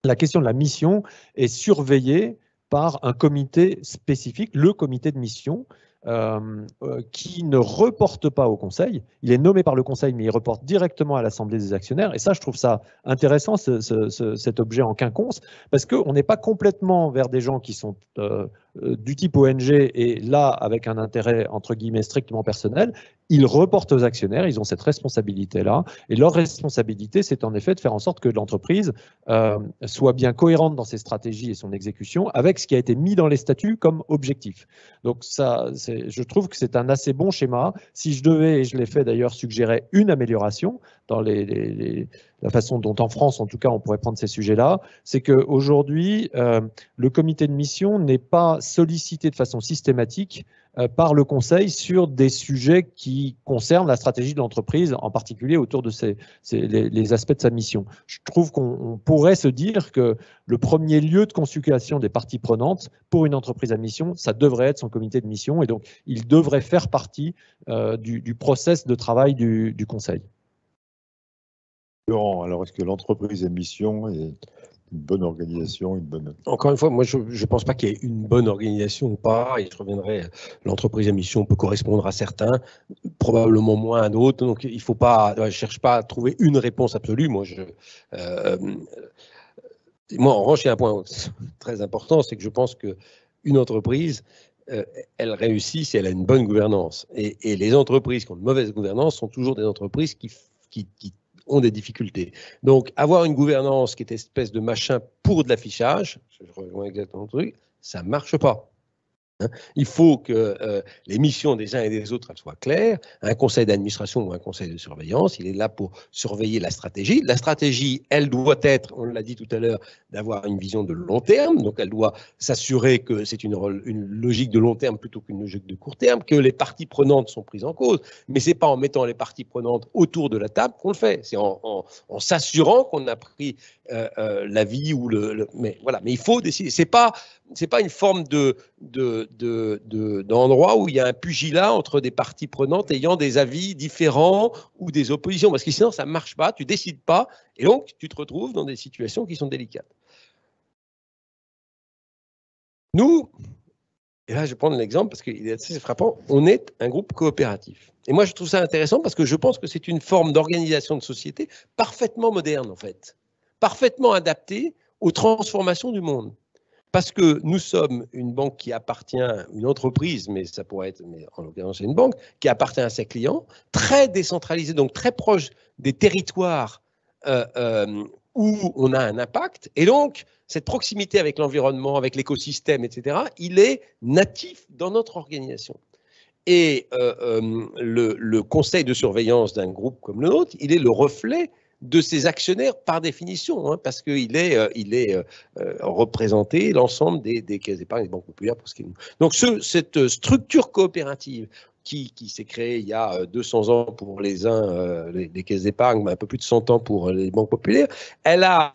[SPEAKER 2] la question de la mission est surveillée par un comité spécifique, le comité de mission, euh, euh, qui ne reporte pas au Conseil. Il est nommé par le Conseil, mais il reporte directement à l'Assemblée des actionnaires. Et ça, je trouve ça intéressant, cet objet en quinconce, parce qu'on n'est pas complètement vers des gens qui sont euh, du type ONG et là avec un intérêt entre guillemets strictement personnel, ils reportent aux actionnaires, ils ont cette responsabilité-là. Et leur responsabilité, c'est en effet de faire en sorte que l'entreprise soit bien cohérente dans ses stratégies et son exécution avec ce qui a été mis dans les statuts comme objectif. Donc ça, je trouve que c'est un assez bon schéma. Si je devais, et je l'ai fait d'ailleurs, suggérer une amélioration dans la façon dont en France, en tout cas, on pourrait prendre ces sujets-là, c'est qu'aujourd'hui, euh, le comité de mission n'est pas sollicité de façon systématique euh, par le Conseil sur des sujets qui concernent la stratégie de l'entreprise, en particulier autour de les, aspects de sa mission. Je trouve qu'on pourrait se dire que le premier lieu de consultation des parties prenantes pour une entreprise à mission, ça devrait être son comité de mission, et donc il devrait faire partie euh, du, du, process de travail du Conseil.
[SPEAKER 1] Laurent, alors est-ce que l'entreprise à mission est une bonne organisation, une bonne.
[SPEAKER 3] Encore une fois, moi je ne pense pas qu'il y ait une bonne organisation ou pas. Et je reviendrai, l'entreprise à mission peut correspondre à certains, probablement moins à d'autres. Donc il faut pas, je cherche pas à trouver une réponse absolue. Moi, euh, moi en revanche, il y a un point très important, c'est que je pense que une entreprise, euh, elle réussit si elle a une bonne gouvernance. Et, les entreprises qui ont une mauvaise gouvernance sont toujours des entreprises qui ont des difficultés. Donc, avoir une gouvernance qui est espèce de machin pour de l'affichage, je rejoins exactement le truc, ça ne marche pas. Hein. Il faut que euh, les missions des uns et des autres soient claires. Un conseil d'administration ou un conseil de surveillance, il est là pour surveiller la stratégie. La stratégie, elle doit être, on l'a dit tout à l'heure, d'avoir une vision de long terme. Donc, elle doit s'assurer que c'est une, une, logique de long terme plutôt qu'une logique de court terme, que les parties prenantes sont prises en cause. Mais c'est pas en mettant les parties prenantes autour de la table qu'on le fait. C'est en, s'assurant qu'on a pris euh, euh, la vie ou le, Mais voilà. Mais il faut décider. C'est pas c'est pas une forme de, d'endroit où il y a un pugilat entre des parties prenantes ayant des avis différents ou des oppositions, parce que sinon ça ne marche pas, tu décides pas, et donc tu te retrouves dans des situations qui sont délicates. Nous, et là je vais prendre l'exemple parce qu'il est assez frappant, on est un groupe coopératif. Et moi je trouve ça intéressant parce que je pense que c'est une forme d'organisation de société parfaitement moderne en fait, parfaitement adaptée aux transformations du monde parce que nous sommes une banque qui appartient, une entreprise, mais ça pourrait être, mais en l'occurrence c'est une banque, qui appartient à ses clients, très décentralisée, donc très proche des territoires euh, euh, où on a un impact. Et donc, cette proximité avec l'environnement, avec l'écosystème, etc., il est natif dans notre organisation. Et euh, le, le, conseil de surveillance d'un groupe comme le nôtre, il est le reflet de ses actionnaires par définition, hein, parce qu'il est, euh, il est euh, euh, représenté l'ensemble des, des caisses d'épargne des banques populaires Donc ce, cette structure coopérative qui, qui s'est créée il y a 200 ans pour les uns, les, caisses d'épargne, mais un peu plus de 100 ans pour les banques populaires, elle a,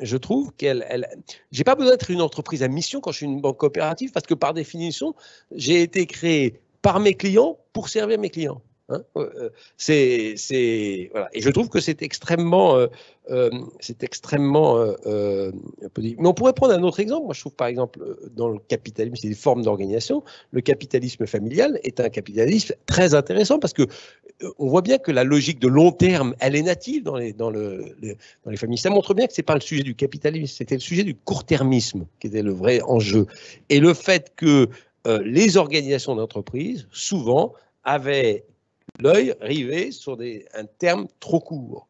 [SPEAKER 3] je trouve qu'elle, elle, j'ai pas besoin d'être une entreprise à mission quand je suis une banque coopérative, parce que par définition, j'ai été créé par mes clients pour servir mes clients. Hein. Euh, c'est, voilà. Et je trouve que c'est extrêmement, euh, euh, c'est extrêmement Mais on pourrait prendre un autre exemple. Moi, je trouve par exemple dans le capitalisme, c'est des formes d'organisation. Le capitalisme familial est un capitalisme très intéressant parce que on voit bien que la logique de long terme, elle est native dans les, dans le, dans les familles. Ça montre bien que c'est pas le sujet du capitalisme, c'était le sujet du court-termisme qui était le vrai enjeu. Et le fait que les organisations d'entreprise, souvent, avaient l'œil rivé sur un terme trop court.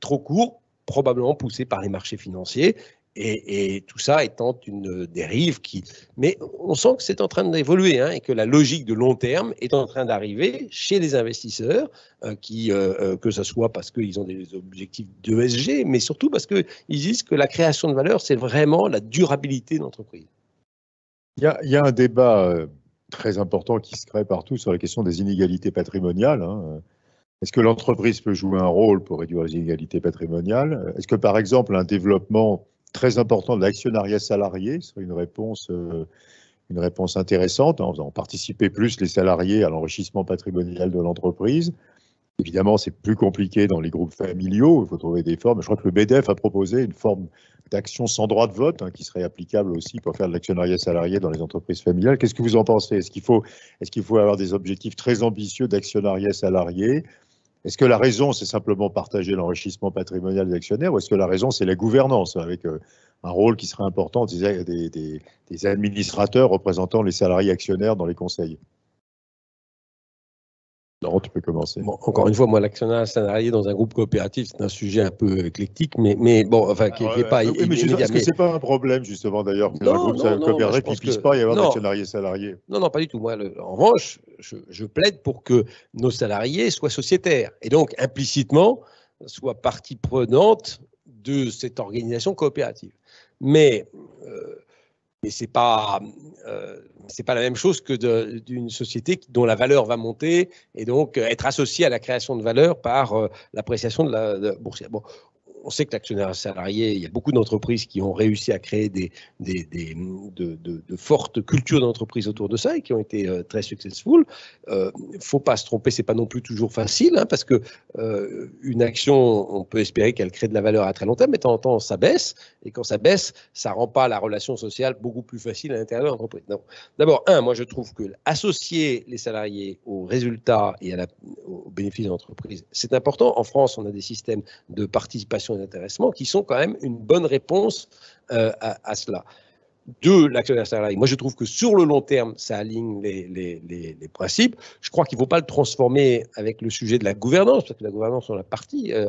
[SPEAKER 3] Trop court, probablement poussé par les marchés financiers, et, tout ça étant une dérive qui... Mais on sent que c'est en train d'évoluer hein, et que la logique de long terme est en train d'arriver chez les investisseurs, euh, qui, euh, euh, que ce soit parce qu'ils ont des objectifs d'ESG, mais surtout parce qu'ils disent que la création de valeur, c'est vraiment la durabilité d'entreprise.
[SPEAKER 1] Il, il y a, un débat très important qui se crée partout sur la question des inégalités patrimoniales. Hein. Est-ce que l'entreprise peut jouer un rôle pour réduire les inégalités patrimoniales? Est-ce que, par exemple, un développement très important de l'actionnariat salarié serait une réponse, euh, une réponse intéressante, en faisant participer plus les salariés à l'enrichissement patrimonial de l'entreprise? Évidemment, c'est plus compliqué dans les groupes familiaux, il faut trouver des formes. Je crois que le BDF a proposé une forme d'action sans droit de vote hein, qui serait applicable aussi pour faire de l'actionnariat salarié dans les entreprises familiales. Qu'est-ce que vous en pensez? Est-ce qu'il faut, est faut avoir des objectifs très ambitieux d'actionnariat salarié? Est-ce que la raison, c'est simplement partager l'enrichissement patrimonial des actionnaires ou est-ce que la raison, c'est la gouvernance avec euh, un rôle qui serait important des administrateurs représentant les salariés actionnaires dans les conseils? Non, tu peux commencer.
[SPEAKER 3] encore une fois, moi, l'actionnariat salarié dans un groupe coopératif, c'est un sujet un peu éclectique, mais, mais bon, enfin, qui n'est pas.
[SPEAKER 1] Oui, mais est-ce que c'est pas un problème, justement, d'ailleurs, que non, un groupe coopératif ne puisse pas y avoir d'actionnariat salarié
[SPEAKER 3] Non, non, pas du tout. Moi, en revanche, je, je, plaide pour que nos salariés soient sociétaires et donc, implicitement, soient partie prenante de cette organisation coopérative. Mais. Euh, mais c'est pas euh, pas la même chose que d'une société dont la valeur va monter et donc euh, être associée à la création de valeur par euh, l'appréciation de la boursière. Bon, on sait que l'actionnaire salarié, il y a beaucoup d'entreprises qui ont réussi à créer des, des, de, fortes cultures d'entreprise autour de ça et qui ont été euh, très successful. Il euh, ne faut pas se tromper, c'est pas non plus toujours facile, hein, parce que euh, action, on peut espérer qu'elle crée de la valeur à très long terme, mais de temps en temps, ça baisse, et quand ça baisse, ça rend pas la relation sociale beaucoup plus facile à l'intérieur de l'entreprise. D'abord, un, moi je trouve que associer les salariés aux résultats et à la, aux bénéfices de l'entreprise, c'est important. En France, on a des systèmes de participation d'intéressement qui sont quand même une bonne réponse euh, à, cela. De l'actionnaire salarié. Moi, je trouve que sur le long terme, ça aligne les, les, les, principes. Je crois qu'il ne faut pas le transformer avec le sujet de la gouvernance, parce que la gouvernance, on la partie. Euh,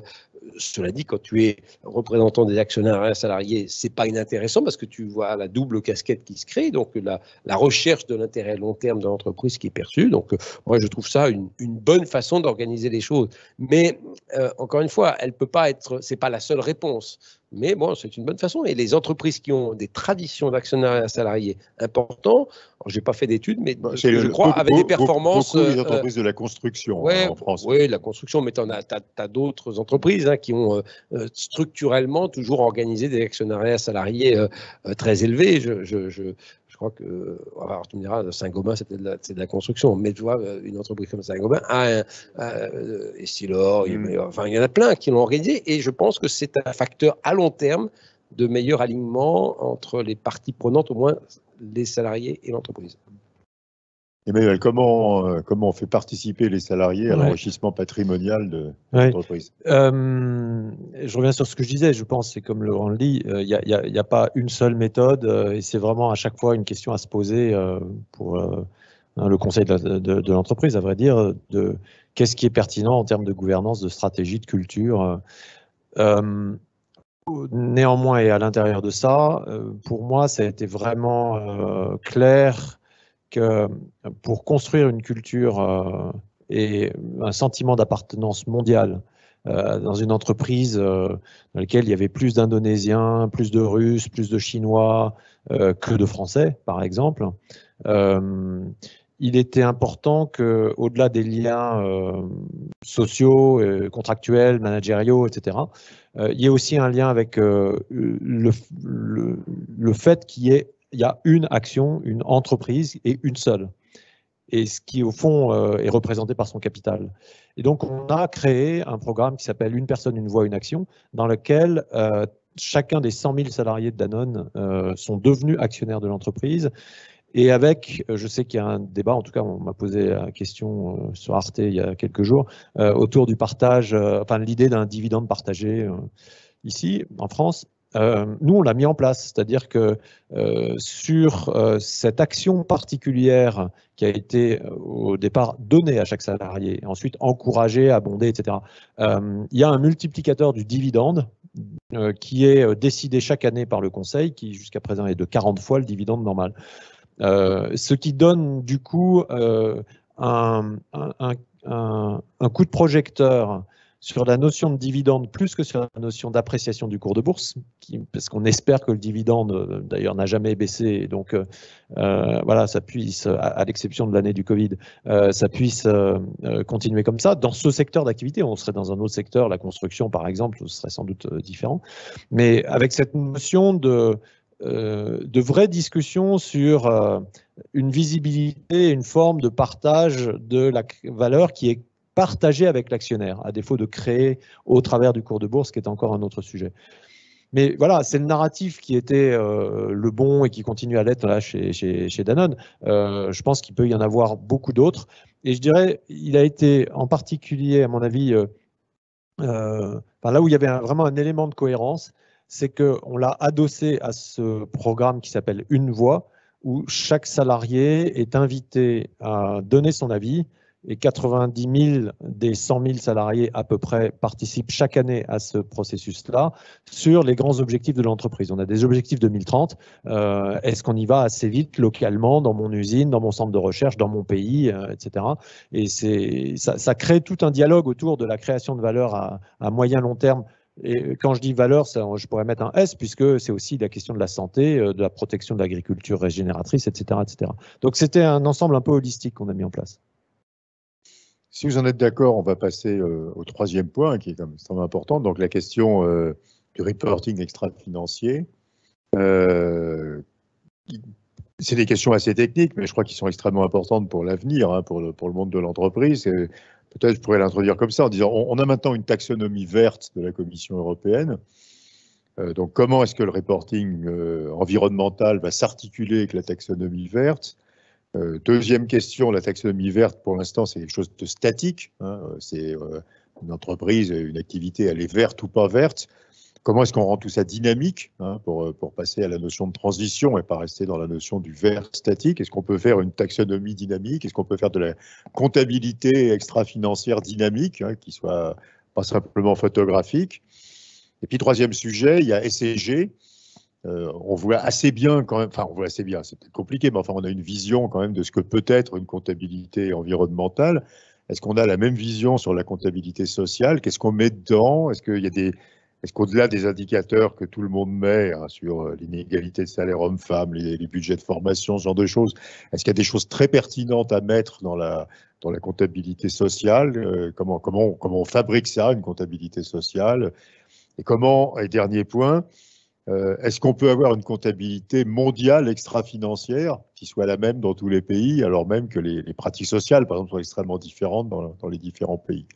[SPEAKER 3] cela dit, quand tu es représentant des actionnaires salariés, c'est pas inintéressant parce que tu vois la double casquette qui se crée, donc la, la recherche de l'intérêt long terme de l'entreprise qui est perçue. Donc, euh, moi, je trouve ça une, une bonne façon d'organiser les choses. Mais encore une fois, elle peut pas être, c'est pas la seule réponse. Mais bon, c'est une bonne façon. Et les entreprises qui ont des traditions d'actionnariat salarié importants, je n'ai pas fait d'études, mais bah, je crois, avec des performances.
[SPEAKER 1] Beaucoup, les euh, entreprises de la construction en France.
[SPEAKER 3] Oui, la construction, mais tu as, d'autres entreprises hein, qui ont euh, euh, structurellement toujours organisé des actionnariats salariés très élevés. je, crois que, alors tu me diras, Saint-Gobain, c'est de, de, la construction, mais tu vois, une entreprise comme Saint-Gobain a un, euh, Essilor, mm. enfin, il y en a plein qui l'ont organisé, et je pense que c'est un facteur à long terme de meilleur alignement entre les parties prenantes, au moins les salariés et l'entreprise.
[SPEAKER 1] Emmanuel, comment, euh, comment on fait participer les salariés à l'enrichissement patrimonial de l'entreprise
[SPEAKER 2] euh, Je reviens sur ce que je disais, je pense, c'est comme Laurent le dit, il n'y a, a, pas une seule méthode euh, et c'est vraiment à chaque fois une question à se poser pour hein, le conseil de, l'entreprise, à vrai dire, de qu'est-ce qui est pertinent en termes de gouvernance, de stratégie, de culture. néanmoins, et à l'intérieur de ça, pour moi, ça a été vraiment clair que pour construire une culture euh, et un sentiment d'appartenance mondiale euh, dans une entreprise euh, dans laquelle il y avait plus d'Indonésiens, plus de Russes, plus de Chinois que de Français, par exemple, il était important que, au-delà des liens sociaux, contractuels, managériaux, etc., il y ait aussi un lien avec le, le, fait qu'il y ait il y a une action, une entreprise et une seule. et ce qui au fond est représenté par son capital. Et donc on a créé un programme qui s'appelle Une personne, une voix, une action, dans lequel chacun des 100 000 salariés de Danone sont devenus actionnaires de l'entreprise et avec, euh, je sais qu'il y a un débat, en tout cas on m'a posé la question euh, sur Arte il y a quelques jours, euh, autour du partage, enfin l'idée d'un dividende partagé ici en France. Nous, on l'a mis en place, c'est-à-dire que sur cette action particulière qui a été au départ donnée à chaque salarié, ensuite encouragée, abondée, etc., il y a un multiplicateur du dividende qui est décidé chaque année par le Conseil, qui jusqu'à présent est de 40 fois le dividende normal. Euh, ce qui donne du coup euh, un, coup de projecteur sur la notion de dividende plus que sur la notion d'appréciation du cours de bourse, parce qu'on espère que le dividende, euh, d'ailleurs, n'a jamais baissé. Donc, voilà, ça puisse, à, l'exception de l'année du Covid, ça puisse continuer comme ça. Dans ce secteur d'activité, on serait dans un autre secteur, la construction par exemple, ce serait sans doute différent. Mais avec cette notion de euh, de vraies discussions sur euh, une visibilité, une forme de partage de la valeur qui est partagée avec l'actionnaire, à défaut de créer au travers du cours de bourse, qui est encore un autre sujet. Mais voilà, c'est le narratif qui était euh, le bon et qui continue à l'être chez, Danone. je pense qu'il peut y en avoir beaucoup d'autres. Et je dirais, il a été en particulier, à mon avis, là où il y avait vraiment un élément de cohérence, c'est qu'on l'a adossé à ce programme qui s'appelle Une Voix, où chaque salarié est invité à donner son avis. Et 90 000 des 100 000 salariés à peu près participent chaque année à ce processus-là sur les grands objectifs de l'entreprise. On a des objectifs 2030. Euh, Est-ce qu'on y va assez vite localement, dans mon usine, dans mon centre de recherche, dans mon pays, euh, etc. Et ça, ça crée tout un dialogue autour de la création de valeur à, à moyen long terme et quand je dis valeur, je pourrais mettre un S, puisque c'est aussi la question de la santé, euh, de la protection de l'agriculture régénératrice, etc., etc. Donc c'était un ensemble un peu holistique qu'on a mis en place.
[SPEAKER 1] Si vous en êtes d'accord, on va passer euh, au troisième point, qui est quand même extrêmement important, donc la question euh, du reporting extra-financier. c'est des questions assez techniques, mais je crois qu'ils sont extrêmement importantes pour l'avenir, hein, pour, le monde de l'entreprise. Peut-être je pourrais l'introduire comme ça en disant on, a maintenant une taxonomie verte de la Commission européenne. Euh, donc comment est-ce que le reporting euh, environnemental va s'articuler avec la taxonomie verte? Euh, Deuxième question, la taxonomie verte pour l'instant c'est quelque chose de statique. Hein. c'est une entreprise, une activité, elle est verte ou pas verte. Comment est-ce qu'on rend tout ça dynamique hein, pour, euh, pour, passer à la notion de transition et pas rester dans la notion du vert statique? Est-ce qu'on peut faire une taxonomie dynamique? Est-ce qu'on peut faire de la comptabilité extra-financière dynamique hein, qui soit pas simplement photographique? Et puis troisième sujet, il y a SCG. Euh, on voit assez bien quand même, enfin on voit assez bien, c'est peut-être compliqué, mais enfin on a une vision quand même de ce que peut être une comptabilité environnementale. Est-ce qu'on a la même vision sur la comptabilité sociale? Qu'est-ce qu'on met dedans? Est-ce qu'il y a des, est-ce qu'au-delà des indicateurs que tout le monde met hein, sur euh, l'inégalité de salaire homme-femme, les, budgets de formation, ce genre de choses, est-ce qu'il y a des choses très pertinentes à mettre dans la, dans la comptabilité sociale? Euh, comment, comment, comment on fabrique ça, une comptabilité sociale? Et comment, et dernier point, euh, est-ce qu'on peut avoir une comptabilité mondiale extra-financière qui soit la même dans tous les pays, alors même que les, pratiques sociales, par exemple, sont extrêmement différentes dans, les différents pays?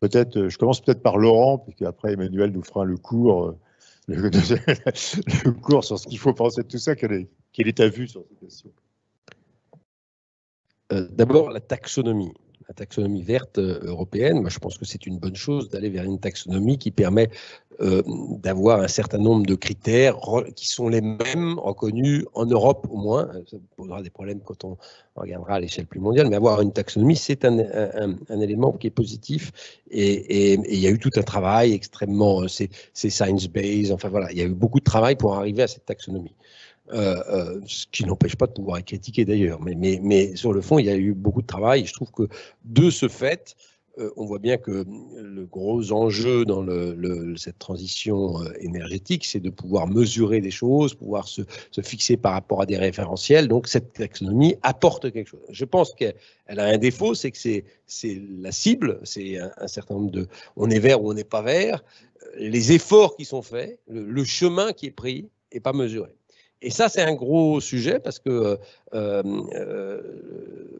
[SPEAKER 1] Peut-être, euh, je commence peut-être par Laurent, puis après Emmanuel nous fera le cours, euh, le, cours sur ce qu'il faut penser de tout ça. Quel est, quel est ta vue sur cette question
[SPEAKER 3] euh, D'abord, la taxonomie la taxonomie verte européenne. Moi, je pense que c'est une bonne chose d'aller vers une taxonomie qui permet euh, d'avoir un certain nombre de critères qui sont les mêmes reconnus en Europe au moins. Ça posera des problèmes quand on regardera à l'échelle plus mondiale, mais avoir une taxonomie, c'est un, élément qui est positif. Et, il y a eu tout un travail extrêmement, euh, c'est science-based, enfin voilà, il y a eu beaucoup de travail pour arriver à cette taxonomie. Euh, euh, ce qui n'empêche pas de pouvoir être critiqué d'ailleurs. Mais, mais, mais, sur le fond, il y a eu beaucoup de travail. Je trouve que de ce fait, euh, on voit bien que le gros enjeu dans cette transition énergétique, c'est de pouvoir mesurer des choses, pouvoir se, se, fixer par rapport à des référentiels. Donc cette taxonomie apporte quelque chose. Je pense qu'elle a un défaut, c'est que c'est la cible, c'est un, certain nombre de... On est vert ou on n'est pas vert. Les efforts qui sont faits, le, le chemin qui est pris n'est pas mesuré. Et ça, c'est un gros sujet parce que euh, euh,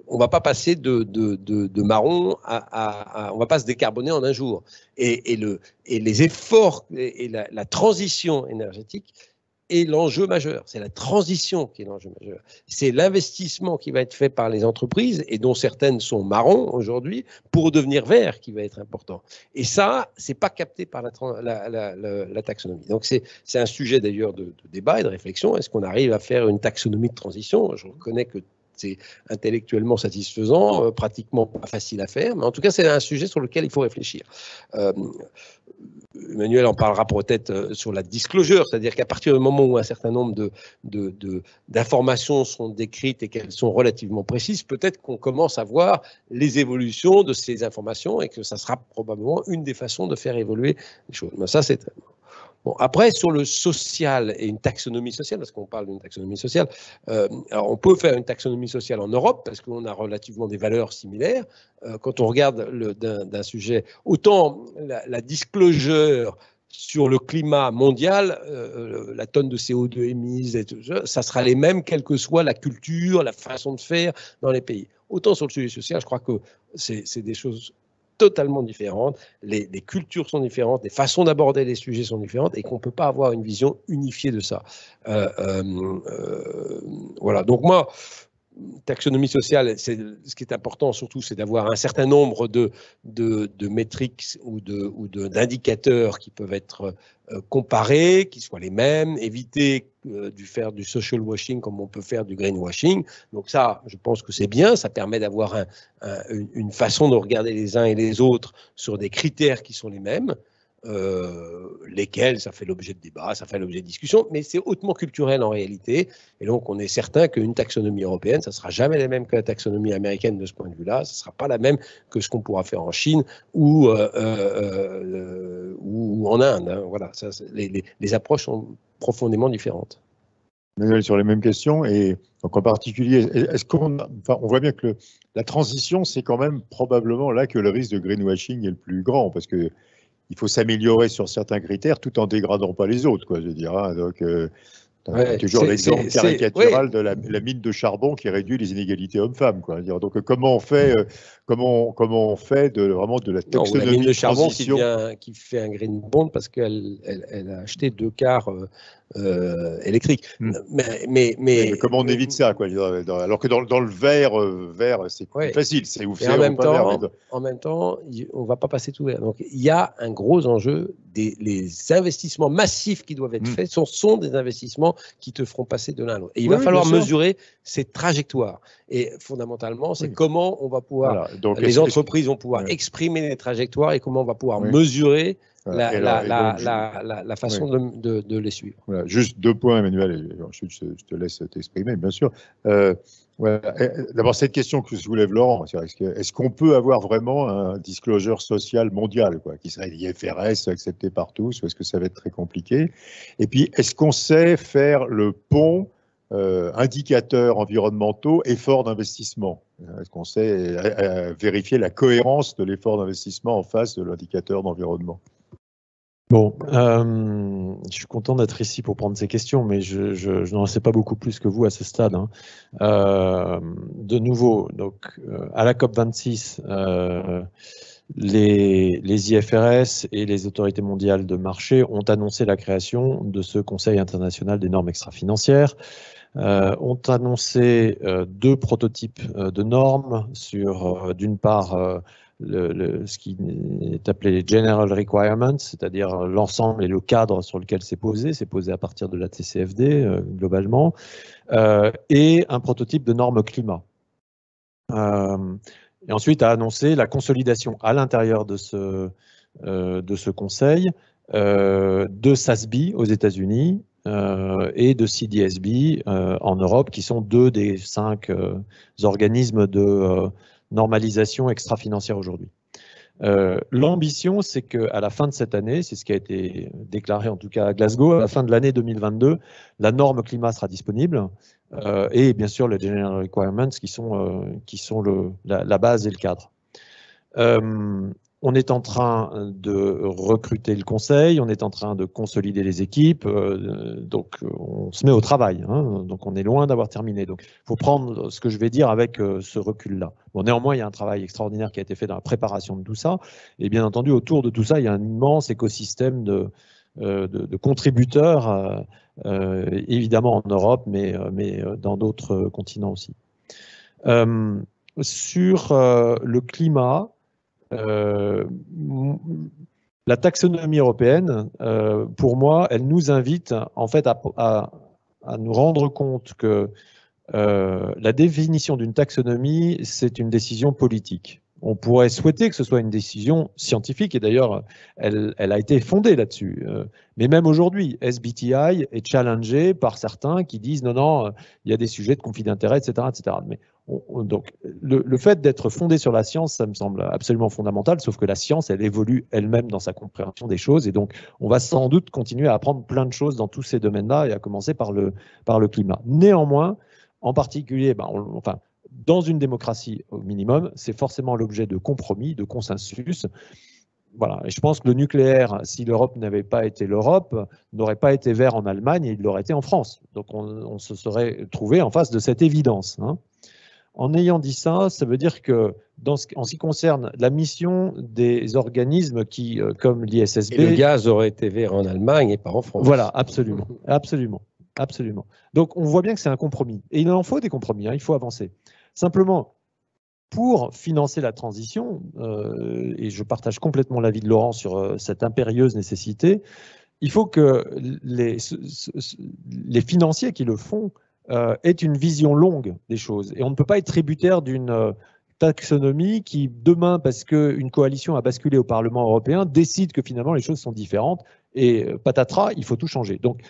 [SPEAKER 3] on va pas passer de, marron à, On va pas se décarboner en un jour. Et, et les efforts et la transition énergétique, est l'enjeu majeur. C'est la transition qui est l'enjeu majeur. C'est l'investissement qui va être fait par les entreprises, et dont certaines sont marrons aujourd'hui, pour devenir vert qui va être important. Et ça, c'est pas capté par la, taxonomie. Donc c'est un sujet d'ailleurs de, de, débat et de réflexion. Est-ce qu'on arrive à faire une taxonomie de transition? Je reconnais que c'est intellectuellement satisfaisant, euh, pratiquement pas facile à faire, mais en tout cas, c'est un sujet sur lequel il faut réfléchir. Euh, Emmanuel en parlera peut-être euh, sur la disclosure, c'est-à-dire qu'à partir du moment où un certain nombre d'informations de, sont décrites et qu'elles sont relativement précises, peut-être qu'on commence à voir les évolutions de ces informations et que ça sera probablement une des façons de faire évoluer les choses. Ça, c'est Bon, après, sur le social et une taxonomie sociale, parce qu'on parle d'une taxonomie sociale, euh, on peut faire une taxonomie sociale en Europe parce qu'on a relativement des valeurs similaires. Euh, quand on regarde d'un sujet, autant la, disclosure sur le climat mondial, euh, la tonne de CO2 émise, et tout ça, ça sera les mêmes quelle que soit la culture, la façon de faire dans les pays. Autant sur le sujet social, je crois que c'est des choses totalement différentes, les, cultures sont différentes, les façons d'aborder les sujets sont différentes et qu'on ne peut pas avoir une vision unifiée de ça. Euh, euh, euh, voilà, donc moi, taxonomie sociale, ce qui est important surtout, c'est d'avoir un certain nombre de, de, de métriques ou d'indicateurs ou qui peuvent être euh, comparés, qui soient les mêmes, éviter euh, du faire du social washing comme on peut faire du greenwashing. Donc ça, je pense que c'est bien, ça permet d'avoir un, une façon de regarder les uns et les autres sur des critères qui sont les mêmes. Euh, lesquels ça fait l'objet de débats, ça fait l'objet de discussions, mais c'est hautement culturel en réalité. Et donc, on est certain qu'une taxonomie européenne, ça ne sera jamais la même que la taxonomie américaine de ce point de vue-là, ça ne sera pas la même que ce qu'on pourra faire en Chine ou, euh, euh, ou en Inde. Hein. Voilà, les, approches sont profondément différentes.
[SPEAKER 1] sur les mêmes questions, et donc en particulier, est-ce qu'on, on voit bien que la transition, c'est quand même probablement là que le risque de greenwashing est le plus grand, parce que il faut s'améliorer sur certains critères tout en dégradant pas les autres, quoi, je dirais. Hein. Donc, euh, toujours l'exemple caricatural de la, mine de charbon qui réduit les inégalités hommes-femmes. Donc comment on fait, euh, comment, comment on fait de, vraiment de la taxonomie
[SPEAKER 3] la mine de charbon qui, qui, fait un green bond parce qu'elle elle, a acheté deux quarts euh, euh, électrique. Hmm.
[SPEAKER 1] Mais, mais, mais, comment on évite ça quoi, Alors que dans, dans le verre, euh, vert, c'est facile. C'est
[SPEAKER 3] en, même temps, en même temps, on ne va pas passer tout vert. Donc il y a un gros enjeu. Des, les investissements massifs qui doivent être hmm. faits sont, sont des investissements qui te feront passer de l'un à l'autre. Et il va falloir mesurer ces trajectoires. Et fondamentalement, c'est comment on va pouvoir, Donc, les entreprises vont pouvoir exprimer les trajectoires et comment on va pouvoir mesurer la, la, la, façon de, de, les suivre.
[SPEAKER 1] Voilà, juste deux points, Emmanuel, et ensuite je, te laisse t'exprimer, bien sûr. Euh, D'abord, cette question que soulève Laurent, est-ce qu'on peut avoir vraiment un disclosure social mondial, quoi, qui serait l'IFRS accepté par tous, ou est-ce que ça va être très compliqué? Et puis, est-ce qu'on sait faire le pont euh, indicateurs environnementaux, efforts d'investissement Est-ce qu'on sait euh, euh, vérifier la cohérence de l'effort d'investissement en face de l'indicateur d'environnement?
[SPEAKER 2] Bon, euh, je suis content d'être ici pour prendre ces questions, mais je, n'en sais pas beaucoup plus que vous à ce stade. Hein. Euh, de nouveau, donc euh, à la COP 26, les, les, IFRS et les autorités mondiales de marché ont annoncé la création de ce Conseil international des normes extra-financières. Ont annoncé deux prototypes de normes sur, d'une part, ce qui est appelé les General Requirements, c'est-à-dire l'ensemble et le cadre sur lequel c'est posé, c'est posé à partir de la TCFD euh, globalement, euh, et un prototype de normes climat. Euh, et ensuite a annoncé la consolidation à l'intérieur de ce, de ce conseil de SASB aux États-Unis et de CDSB en Europe, qui sont deux des cinq organismes de normalisation extra-financière aujourd'hui. Euh, l'ambition, c'est qu'à la fin de cette année, c'est ce qui a été déclaré en tout cas à Glasgow, à la fin de l'année 2022, la norme climat sera disponible euh, et bien sûr les General Requirements qui sont, euh, qui sont le, la, base et le cadre. On est en train de recruter le conseil, on est en train de consolider les équipes, euh, donc on se met au travail. Hein. donc on est loin d'avoir terminé. Donc il faut prendre ce que je vais dire avec euh, ce recul-là. Bon, néanmoins, il y a un travail extraordinaire qui a été fait dans la préparation de tout ça. Et bien entendu, autour de tout ça, il y a un immense écosystème de, euh, contributeurs, évidemment en Europe, mais, dans d'autres continents aussi. sur le climat, euh, la taxonomie européenne, euh, pour moi, elle nous invite en fait à, nous rendre compte que euh, la définition d'une taxonomie, c'est une décision politique. On pourrait souhaiter que ce soit une décision scientifique, et d'ailleurs, elle, elle, a été fondée là-dessus. mais même aujourd'hui, SBTI est challengé par certains qui disent non, non, il y a des sujets de conflit d'intérêt, etc., etc. Mais donc, le, fait d'être fondé sur la science, ça me semble absolument fondamental, sauf que la science, elle évolue elle-même dans sa compréhension des choses, et donc on va sans doute continuer à apprendre plein de choses dans tous ces domaines-là, et à commencer par le, par le climat. Néanmoins, en particulier, ben, enfin, dans une démocratie au minimum, c'est forcément l'objet de compromis, de consensus. Voilà. Et je pense que le nucléaire, si l'Europe n'avait pas été l'Europe, n'aurait pas été vert en Allemagne et il l'aurait été en France. Donc on, se serait trouvé en face de cette évidence. Hein. En ayant dit ça, ça veut dire que dans ce, en ce qui concerne la mission des organismes qui, euh, comme l'ISSB...
[SPEAKER 3] le gaz aurait été vert en Allemagne et pas en France.
[SPEAKER 2] Voilà, absolument, absolument, absolument. Donc on voit bien que c'est un compromis. Et il en faut des compromis, hein, il faut avancer. Simplement, pour financer la transition, euh, et je partage complètement l'avis de Laurent sur euh, cette impérieuse nécessité, il faut que les, les financiers qui le font euh, est une vision longue des choses. Et on ne peut pas être tributaire d'une euh, taxonomie qui, demain, parce qu'une coalition a basculé au Parlement européen, décide que finalement les choses sont différentes et euh, patatras, il faut tout changer. Donc,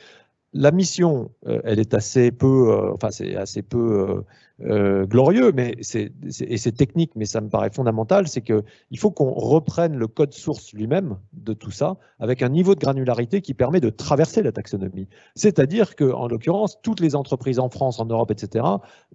[SPEAKER 2] la mission, elle est assez peu, enfin, c'est assez peu euh, glorieux, mais c'est, et c'est technique, mais ça me paraît fondamental, c'est qu'il faut qu'on reprenne le code source lui-même de tout ça, avec un niveau de granularité qui permet de traverser la taxonomie. C'est-à-dire que, en l'occurrence, toutes les entreprises en France, en Europe, etc.,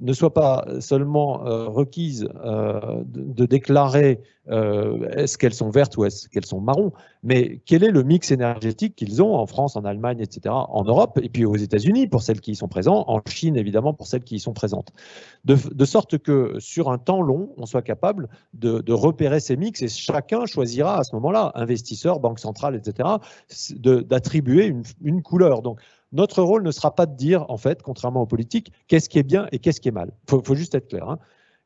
[SPEAKER 2] ne soient pas seulement euh, requises euh, de, déclarer est-ce qu'elles sont vertes ou est-ce qu'elles sont marrons, mais quel est le mix énergétique qu'ils ont en France, en Allemagne, etc., en Europe, et puis aux États-Unis pour celles qui y sont présentes, en Chine évidemment pour celles qui y sont présentes de, sorte que sur un temps long, on soit capable de, repérer ces mix et chacun choisira à ce moment-là, investisseur, banque centrale, etc., d'attribuer une, couleur. Donc, notre rôle ne sera pas de dire, en fait, contrairement aux politiques, qu'est-ce qui est bien et qu'est-ce qui est mal. Il faut, juste être clair. Hein.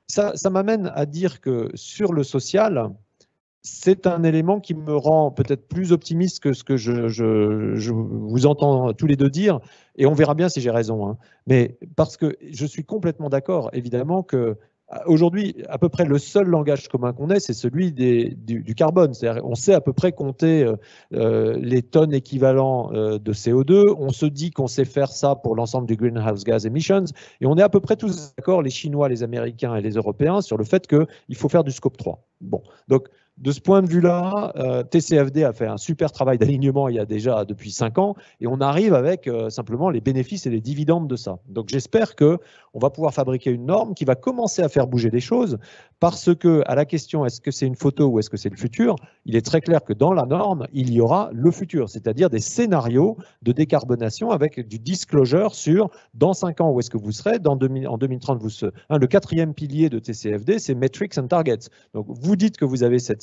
[SPEAKER 2] Ça, ça m'amène à dire que sur le social, c'est un élément qui me rend peut-être plus optimiste que ce que je, vous entends tous les deux dire, et on verra bien si j'ai raison. Hein. Mais parce que je suis complètement d'accord, évidemment, que Aujourd'hui, à peu près le seul langage commun qu'on ait, c'est celui du, carbone. C'est-à-dire, on sait à peu près compter euh, euh, les tonnes équivalents euh, de CO2. On se dit qu'on sait faire ça pour l'ensemble des greenhouse gas emissions. Et on est à peu près tous d'accord, les Chinois, les Américains et les Européens, sur le fait qu'il faut faire du scope 3. Bon, donc de ce point de vue-là, euh, TCFD a fait un super travail d'alignement il y a déjà depuis cinq ans et on arrive avec euh, simplement les bénéfices et les dividendes de ça. Donc j'espère que on va pouvoir fabriquer une norme qui va commencer à faire bouger les choses parce que à la question est-ce que c'est une photo ou est-ce que c'est le futur, il est très clair que dans la norme, il y aura le futur, c'est-à-dire des scénarios de décarbonation avec du disclosure sur dans cinq ans où est-ce que vous serez, dans en 2030 vous serez. Hein, le quatrième pilier de TCFD, c'est metrics and targets. Donc vous dites que vous avez cette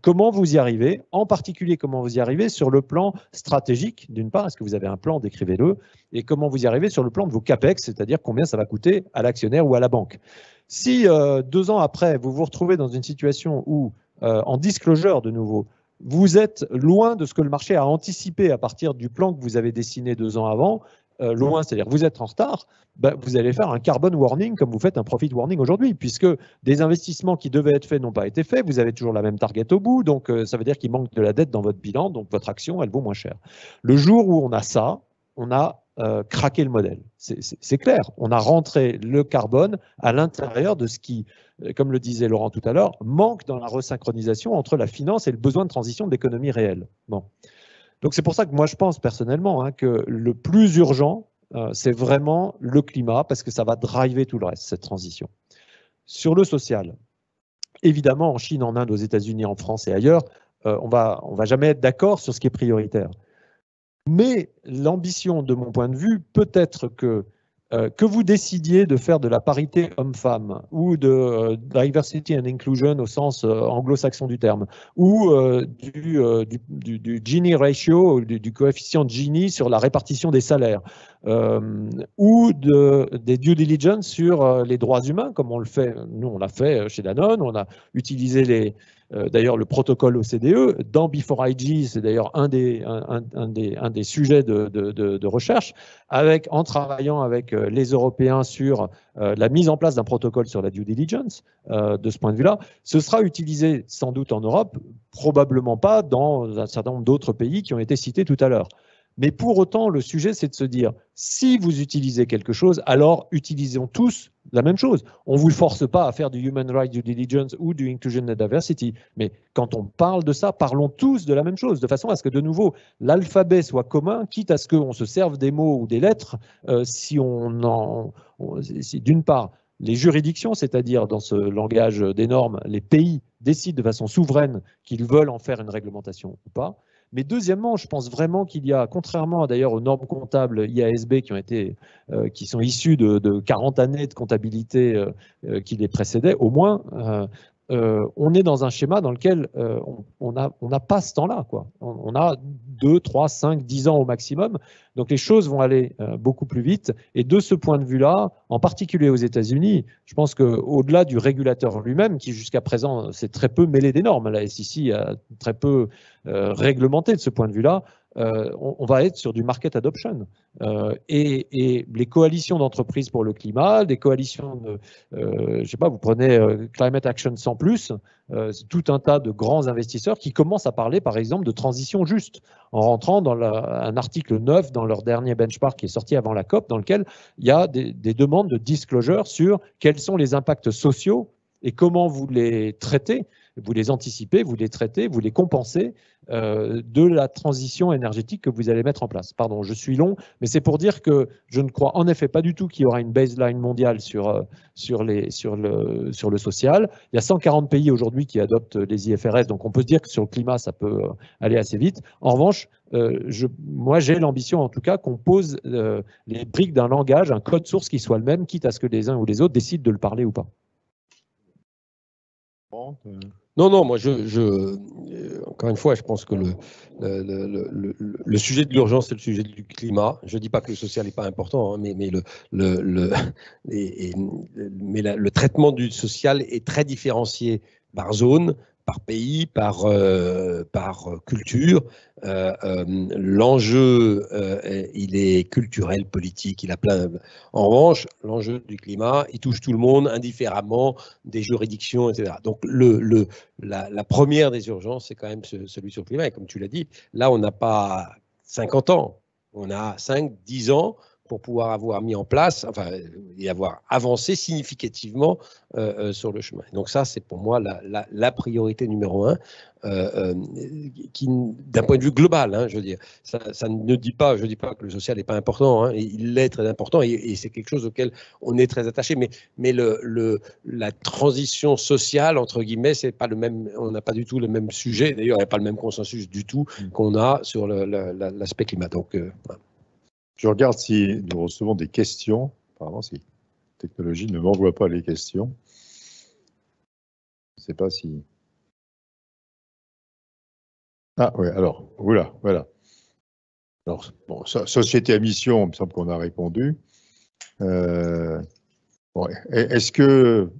[SPEAKER 2] comment vous y arrivez, en particulier comment vous y arrivez sur le plan stratégique, d'une part, est-ce que vous avez un plan, décrivez-le, et comment vous y arrivez sur le plan de vos CAPEX, c'est-à-dire combien ça va coûter à l'actionnaire ou à la banque. Si euh, deux ans après, vous vous retrouvez dans une situation où, euh, en disclosure de nouveau, vous êtes loin de ce que le marché a anticipé à partir du plan que vous avez dessiné deux ans avant, euh, loin, c'est-à-dire vous êtes en retard, ben, vous allez faire un carbon warning comme vous faites un profit warning aujourd'hui, puisque des investissements qui devaient être faits n'ont pas été faits, vous avez toujours la même target au bout, donc euh, ça veut dire qu'il manque de la dette dans votre bilan, donc votre action, elle vaut moins cher. Le jour où on a ça, on a euh, craqué le modèle. C'est clair, on a rentré le carbone à l'intérieur de ce qui, comme le disait Laurent tout à l'heure, manque dans la resynchronisation entre la finance et le besoin de transition de l'économie réelle. Bon. Donc c'est pour ça que moi je pense personnellement hein, que le plus urgent, euh, c'est vraiment le climat, parce que ça va driver tout le reste, cette transition. Sur le social, évidemment en Chine, en Inde, aux États-Unis, en France et ailleurs, on va, on va jamais être d'accord sur ce qui est prioritaire. Mais l'ambition, de mon point de vue, peut être que euh, que vous décidiez de faire de la parité homme-femme ou de euh, diversity and inclusion au sens euh, anglo-saxon du terme, ou du, Gini ratio, du, coefficient Gini sur la répartition des salaires, ou de, des due diligence sur les droits humains, comme on le fait, nous on l'a fait chez Danone, on a utilisé les, d'ailleurs, le protocole OCDE, dans Before IG, c'est d'ailleurs un des, sujets de, de, de, recherche, avec, en travaillant avec euh, les Européens sur euh, la mise en place d'un protocole sur la due diligence, de ce point de vue-là, ce sera utilisé sans doute en Europe, probablement pas dans un certain nombre d'autres pays qui ont été cités tout à l'heure. Mais pour autant, le sujet, c'est de se dire, si vous utilisez quelque chose, alors utilisons tous la même chose. On ne vous force pas à faire du Human Rights Due Diligence ou du Inclusion and Diversity, mais quand on parle de ça, parlons tous de la même chose, de façon à ce que, de nouveau, l'alphabet soit commun, quitte à ce qu'on se serve des mots ou des lettres, euh, si on en... Si, d'une part, les juridictions, c'est-à-dire dans ce langage des normes, les pays décident de façon souveraine qu'ils veulent en faire une réglementation ou pas, mais deuxièmement, je pense vraiment qu'il y a, contrairement d'ailleurs aux normes comptables IASB qui ont été, euh, qui sont issues de, 40 années de comptabilité euh, euh, qui les précédaient, au moins, on est dans un schéma dans lequel on n'a on pas ce temps-là. Quoi. On, a 2, 3, 5, 10 ans au maximum. Donc les choses vont aller beaucoup plus vite. Et de ce point de vue-là, en particulier aux États-Unis, je pense qu'au-delà du régulateur lui-même, qui jusqu'à présent s'est très peu mêlé des normes, la SEC a très peu euh, réglementé de ce point de vue-là, euh, on, va être sur du market adoption. Euh, et, les coalitions d'entreprises pour le climat, des coalitions de, je sais pas, vous prenez Climate Action sans plus, tout un tas de grands investisseurs qui commencent à parler, par exemple, de transition juste, en rentrant dans un article 9 dans leur dernier benchmark qui est sorti avant la COP, dans lequel il y a des, des demandes de disclosure sur quels sont les impacts sociaux et comment vous les traitez vous les anticipez, vous les traitez, vous les compensez euh, de la transition énergétique que vous allez mettre en place. Pardon, je suis long, mais c'est pour dire que je ne crois en effet pas du tout qu'il y aura une baseline mondiale sur, euh, sur, le, social. Il y a 140 pays aujourd'hui qui adoptent les IFRS, donc on peut se dire que sur le climat, ça peut euh, aller assez vite. En revanche, moi, j'ai l'ambition, en tout cas, qu'on pose les briques d'un langage, un code source qui soit le même, quitte à ce que les uns ou les autres décident de le parler ou pas.
[SPEAKER 3] Non, non, moi, je, euh, encore une fois, je pense que le, sujet de l'urgence, c'est le sujet du climat. Je ne dis pas que le social n'est pas important, hein, mais le traitement du social est très différencié par zone, par pays, par, euh, par culture. Euh, euh, l'enjeu, il est culturel, politique, il a plein. En revanche, l'enjeu du climat, il touche tout le monde indifféremment des juridictions, etc. Donc, le, le, la, première des urgences, c'est quand même celui sur le climat. Et comme tu l'as dit, là, on n'a pas 50 ans, on a 5, 10 ans pour pouvoir avoir mis en place, enfin, et avoir avancé significativement euh, euh, sur le chemin. Donc ça, c'est pour moi la, priorité numéro un, euh, qui, d'un point de vue global, hein, je veux dire, ça, ne dit pas, je dis pas que le social n'est pas important, hein, il est très important et, c'est quelque chose auquel on est très attaché, mais, mais le, le, la transition sociale, entre guillemets, c'est pas le même, on n'a pas du tout le même sujet, d'ailleurs, il n'y a pas le même consensus du tout mm. qu'on a sur l'aspect climat. Donc, voilà.
[SPEAKER 1] Je regarde si nous recevons des questions. Apparemment, si la technologie ne m'envoie pas les questions. Je ne sais pas si. Ah oui, alors, voilà, voilà. Alors, bon, société à mission, il me semble qu'on a répondu. Euh, Est-ce que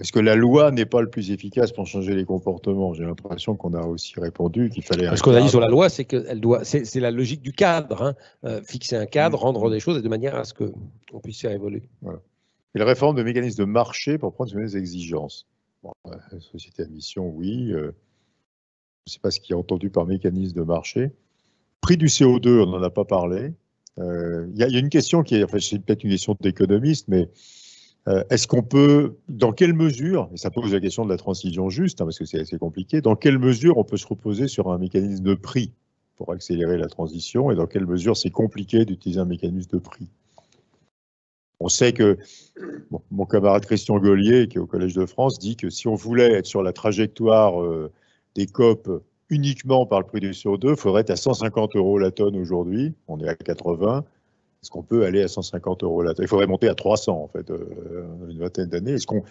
[SPEAKER 1] est-ce que la loi n'est pas le plus efficace pour changer les comportements? J'ai l'impression qu'on a aussi répondu qu'il fallait.
[SPEAKER 3] Ce qu'on a dit sur la loi, c'est que doit, c'est la logique du cadre, hein. euh, fixer un cadre, mm. rendre des choses de manière à ce qu'on puisse faire évoluer.
[SPEAKER 1] Et la réforme de mécanismes de marché pour prendre les exigences? Bon, euh, société à mission, oui. Euh, je ne sais pas ce qui est entendu par mécanisme de marché. Prix du CO2, on n'en a pas parlé. Il y, a une question qui est, enfin, c'est peut-être une question d'économiste, mais euh, est-ce qu'on peut, dans quelle mesure, et ça pose la question de la transition juste, hein, parce que c'est assez compliqué, dans quelle mesure on peut se reposer sur un mécanisme de prix pour accélérer la transition, et dans quelle mesure c'est compliqué d'utiliser un mécanisme de prix? On sait que mon camarade Christian Gaulier, qui est au Collège de France, dit que si on voulait être sur la trajectoire des COP uniquement par le prix du CO2, il faudrait être à 150 euros la tonne aujourd'hui. On est à 80. Est-ce qu'on peut aller à 150 euros la tonne Il faudrait monter à 300 en fait, euh, une vingtaine d'années. Est-ce qu'on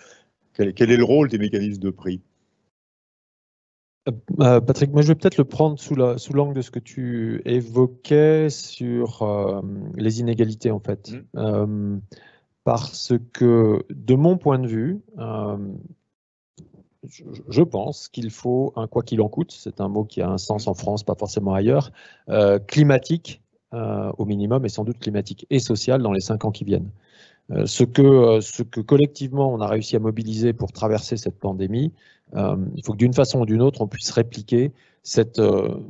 [SPEAKER 1] quel, est le rôle des mécanismes de prix?
[SPEAKER 2] Euh, euh, Patrick, moi je vais peut-être le prendre sous l'angle sous de ce que tu évoquais sur les inégalités en fait. Mmh. parce que de mon point de vue, je pense qu'il faut un quoi qu'il en coûte, c'est un mot qui a un sens en France, pas forcément ailleurs, euh, climatique euh, au minimum et sans doute climatique et social dans les cinq ans qui viennent. Euh, ce, que, ce que collectivement on a réussi à mobiliser pour traverser cette pandémie, il faut que d'une façon ou d'une autre on puisse répliquer cette,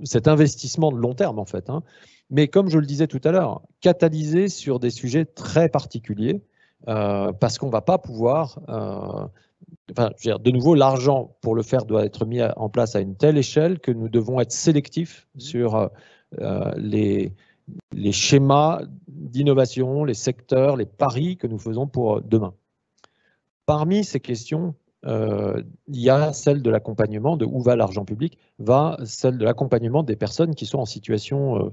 [SPEAKER 2] cet investissement de long terme en fait. Hein. Mais comme je le disais tout à l'heure, catalyser sur des sujets très particuliers, parce qu'on ne va pas pouvoir enfin, de nouveau, l'argent pour le faire doit être mis en place à une telle échelle que nous devons être sélectifs mmh. sur euh, les, les schémas d'innovation, les secteurs, les paris que nous faisons pour demain. Parmi ces questions, euh, il y a celle de l'accompagnement, de où va l'argent public, va celle de l'accompagnement des personnes qui sont en situation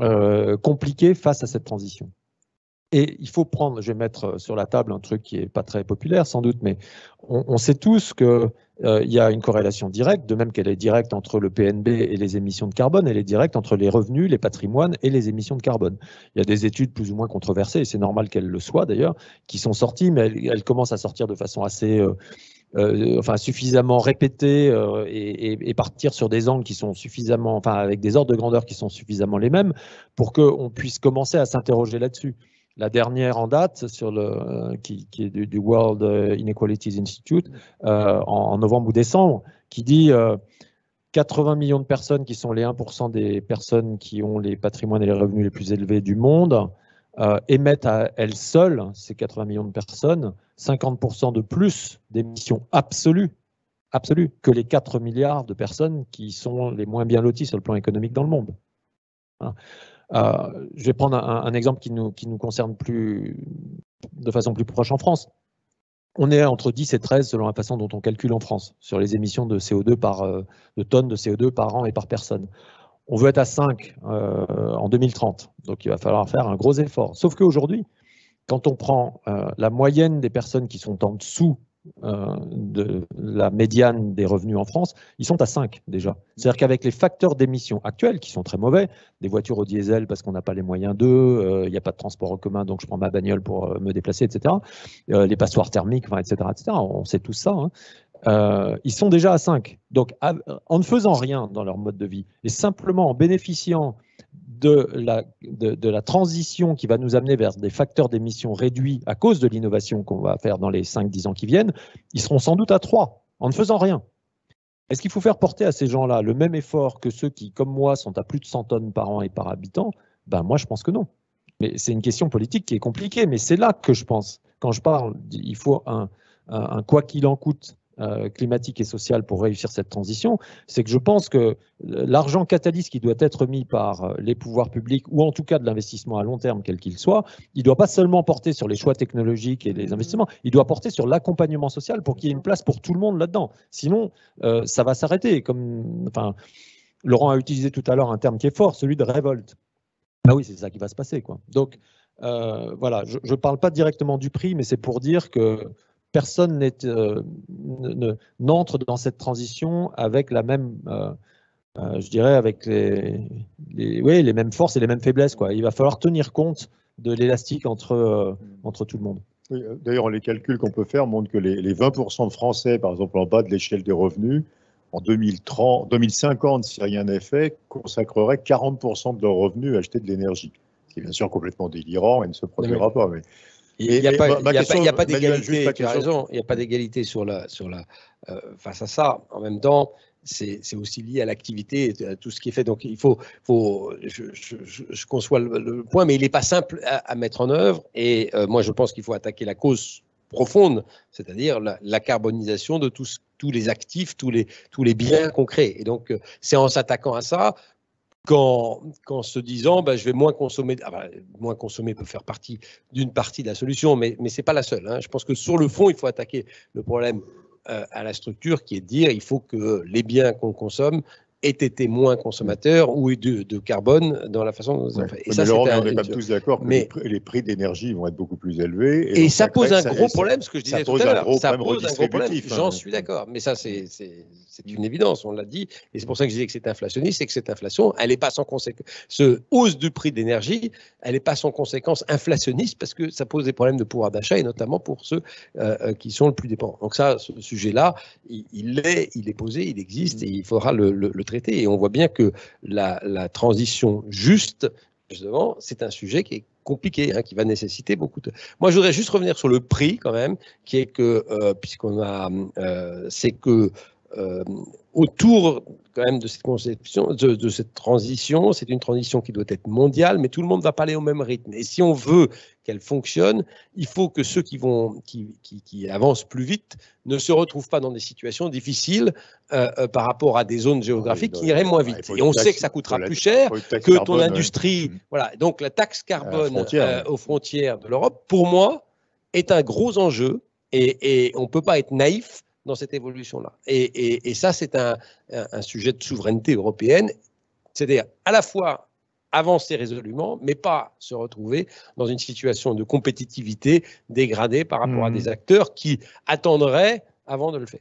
[SPEAKER 2] euh, compliquée face à cette transition. Et il faut prendre, je vais mettre euh, sur la table un truc qui n'est pas très populaire sans doute, mais on, sait tous qu'il euh, y a une corrélation directe, de même qu'elle est directe entre le PNB et les émissions de carbone, elle est directe entre les revenus, les patrimoines et les émissions de carbone. Il y a des études plus ou moins controversées, et c'est normal qu'elles le soient d'ailleurs, qui sont sorties, mais elles, commencent à sortir de façon assez... Euh, enfin suffisamment répétées et, et, partir sur des angles qui sont suffisamment, enfin avec des ordres de grandeur qui sont suffisamment les mêmes pour qu'on puisse commencer à s'interroger là-dessus la dernière en date, sur le, euh, qui, est du, World Inequalities Institute, euh, en, novembre ou décembre, qui dit 80 euh, millions de personnes qui sont les 1% des personnes qui ont les patrimoines et les revenus les plus élevés du monde, émettent à elles seules, ces 80 millions de personnes, 50% de plus d'émissions absolues, absolues que les 4 milliards de personnes qui sont les moins bien loties sur le plan économique dans le monde. Hein. Euh, je vais prendre un, exemple qui nous, qui nous concerne plus, de façon plus proche en France. On est entre 10 et 13 selon la façon dont on calcule en France sur les émissions de CO2 par euh, de tonnes de CO2 par an et par personne. On veut être à 5 euh, en 2030, donc il va falloir faire un gros effort. Sauf qu'aujourd'hui, quand on prend la moyenne des personnes qui sont en dessous de la médiane des revenus en France, ils sont à 5 déjà. C'est-à-dire qu'avec les facteurs d'émission actuels, qui sont très mauvais, des voitures au diesel parce qu'on n'a pas les moyens d'eux, euh, il n'y a pas de transport en commun, donc je prends ma bagnole pour euh, me déplacer, etc. les passoires thermiques, etc., etc. On sait tout ça. Hein. ils sont déjà à 5. Donc, en ne faisant rien dans leur mode de vie et simplement en bénéficiant de la, transition qui va nous amener vers des facteurs d'émission réduits à cause de l'innovation qu'on va faire dans les 5-10 ans qui viennent, ils seront sans doute à 3 en ne faisant rien. Est-ce qu'il faut faire porter à ces gens-là le même effort que ceux qui, comme moi, sont à plus de 100 tonnes par an et par habitant? Ben moi, je pense que non. Mais c'est une question politique qui est compliquée, mais c'est là que je pense. Quand je parle, il faut un quoi qu'il en coûte euh, climatique et sociale pour réussir cette transition, c'est que je pense que l'argent catalyse qui doit être mis par euh, les pouvoirs publics, ou en tout cas de l'investissement à long terme, quel qu'il soit, il ne doit pas seulement porter sur les choix technologiques et les investissements, il doit porter sur l'accompagnement social pour qu'il y ait une place pour tout le monde là-dedans. Sinon, euh, ça va s'arrêter. Comme, enfin, Laurent a utilisé tout à l'heure un terme qui est fort, celui de révolte. Ah oui, c'est ça qui va se passer. Quoi. Donc, voilà, je ne parle pas directement du prix, mais c'est pour dire que personne euh, n'entre dans cette transition avec la même, euh, euh, je dirais, avec les, oui, les mêmes forces et les mêmes faiblesses. Quoi. Il va falloir tenir compte de l'élastique entre, entre tout le monde.
[SPEAKER 1] D'ailleurs, les calculs qu'on peut faire montrent que les, 20% de Français, par exemple en bas de l'échelle des revenus, en 2030, 2050, si rien n'est fait, consacreraient 40% de leurs revenus à acheter de l'énergie. Ce qui est bien sûr complètement délirant et ne se produira pas. Mais
[SPEAKER 3] il n'y a, pas d'égalité, tu as raison, il n'y a pas d'égalité sur la, sur la, euh, face à ça. En même temps, c'est aussi lié à l'activité, à tout ce qui est fait. Donc il faut, faut je, je, conçois le, point, mais il n'est pas simple à, mettre en œuvre. Et euh, moi, je pense qu'il faut attaquer la cause profonde, c'est-à-dire la, carbonisation de tous, tous les actifs, tous les, tous les biens concrets. Et donc, euh, c'est en s'attaquant à ça qu'en se disant bah, je vais moins consommer. Ah bah, moins consommer peut faire partie d'une partie de la solution, mais, mais ce n'est pas la seule. Hein. Je pense que sur le fond, il faut attaquer le problème euh, à la structure qui est de dire il faut que les biens qu'on consomme aient été moins consommateurs ou de, de carbone dans la façon dont
[SPEAKER 1] on fait. Et ça, Laurent, on n'est pas tous d'accord que mais, les prix d'énergie vont être beaucoup plus élevés.
[SPEAKER 3] Et, ça pose un gros problème, ce que je disais tout à l'heure. Ça pose un gros problème, j'en suis d'accord. Mais ça, c'est une évidence, on l'a dit. Et c'est pour ça que je disais que c'est inflationniste, c'est que cette inflation, elle n'est pas sans conséquence. Ce hausse du prix d'énergie, elle n'est pas sans conséquence inflationniste parce que ça pose des problèmes de pouvoir d'achat et notamment pour ceux euh, euh, qui sont le plus dépendants. Donc ça, ce sujet-là, il, est, il est posé, il existe et il faudra le, le, le traiter. Et on voit bien que la, transition juste, justement, c'est un sujet qui est compliqué, hein, qui va nécessiter beaucoup de. Moi, je voudrais juste revenir sur le prix quand même, qui est que, euh, puisqu'on a, euh, c'est que euh, autour quand même de cette conception, de, cette transition. C'est une transition qui doit être mondiale, mais tout le monde ne va pas aller au même rythme. Et si on veut qu'elle fonctionne, il faut que ceux qui, vont, qui, qui, avancent plus vite ne se retrouvent pas dans des situations difficiles euh, euh, par rapport à des zones géographiques qui iraient moins vite. Et on sait que ça coûtera plus cher que ton industrie. Voilà. Donc la taxe carbone aux frontières de l'Europe, pour moi, est un gros enjeu. Et, et on ne peut pas être naïf dans cette évolution-là. Et, ça, c'est un, sujet de souveraineté européenne, c'est-à-dire à la fois avancer résolument, mais pas se retrouver dans une situation de compétitivité dégradée par rapport à mmh. des acteurs qui attendraient avant de le faire.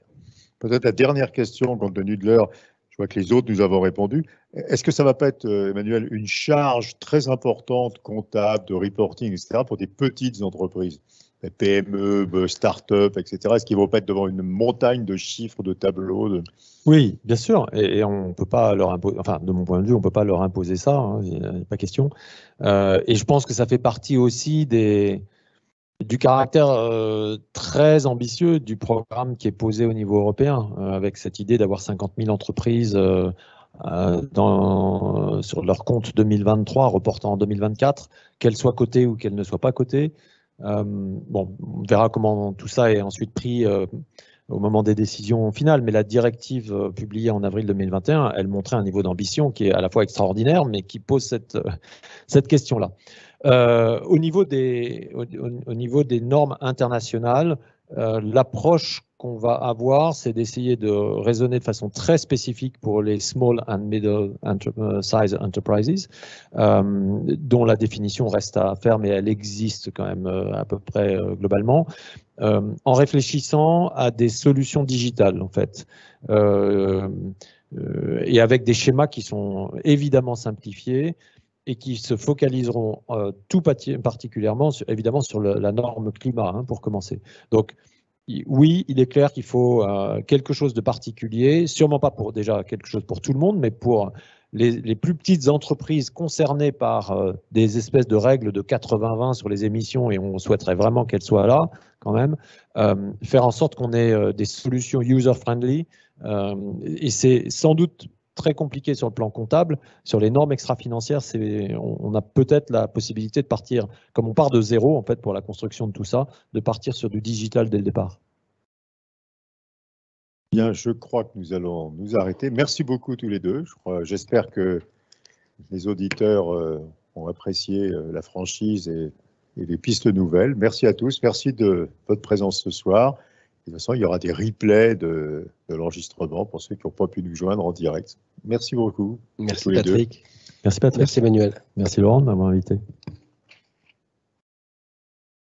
[SPEAKER 1] Peut-être la dernière question, compte tenu de l'heure, je vois que les autres nous avons répondu. Est-ce que ça ne va pas être, euh, Emmanuel, une charge très importante comptable, de reporting, etc., pour des petites entreprises? PME, start-up, etc. Est-ce qu'ils vont pas être devant une montagne de chiffres, de tableaux.
[SPEAKER 2] Oui, bien sûr. Et, on peut pas leur imposer, enfin, de mon point de vue, on peut pas leur imposer ça, hein, il n'y a pas question. Euh, et je pense que ça fait partie aussi des, du caractère euh, très ambitieux du programme qui est posé au niveau européen, euh, avec cette idée d'avoir 50 000 entreprises sur leur compte 2023 reportant en 2024, qu'elles soient cotées ou qu'elles ne soient pas cotées. Euh, on verra comment tout ça est ensuite pris euh, au moment des décisions finales, mais la directive euh, publiée en avril 2021, elle montrait un niveau d'ambition qui est à la fois extraordinaire, mais qui pose cette, question-là. au, niveau des normes internationales, l'approche qu'on va avoir, c'est d'essayer de raisonner de façon très spécifique pour les small and middle euh, size enterprises, euh, dont la définition reste à faire, mais elle existe quand même euh, à peu près globalement, en réfléchissant à des solutions digitales en fait. et avec des schémas qui sont évidemment simplifiés, et qui se focaliseront tout particulièrement, évidemment, sur la norme climat, hein, pour commencer. Donc, oui, il est clair qu'il faut euh, quelque chose de particulier, sûrement pas pour déjà quelque chose pour tout le monde, mais pour les, plus petites entreprises concernées par euh, des espèces de règles de 80-20 sur les émissions, et on souhaiterait vraiment qu'elles soient là quand même, euh, faire en sorte qu'on ait des solutions user-friendly. et c'est sans doute très compliqué sur le plan comptable. Sur les normes extra-financières, on, on a peut-être la possibilité de partir, comme on part de zéro en fait pour la construction de tout ça, de partir sur du digital dès le départ.
[SPEAKER 1] Bien, je crois que nous allons nous arrêter. Merci beaucoup tous les deux. J'espère que les auditeurs euh, ont apprécié euh, la franchise et, et les pistes nouvelles. Merci à tous. Merci de votre présence ce soir. De toute façon, il y aura des replays de, l'enregistrement pour ceux qui n'ont pas pu nous joindre en direct. Merci beaucoup.
[SPEAKER 3] Merci Patrick.
[SPEAKER 2] Merci Patrick.
[SPEAKER 3] Merci Emmanuel.
[SPEAKER 2] Merci Laurent de m'avoir invité.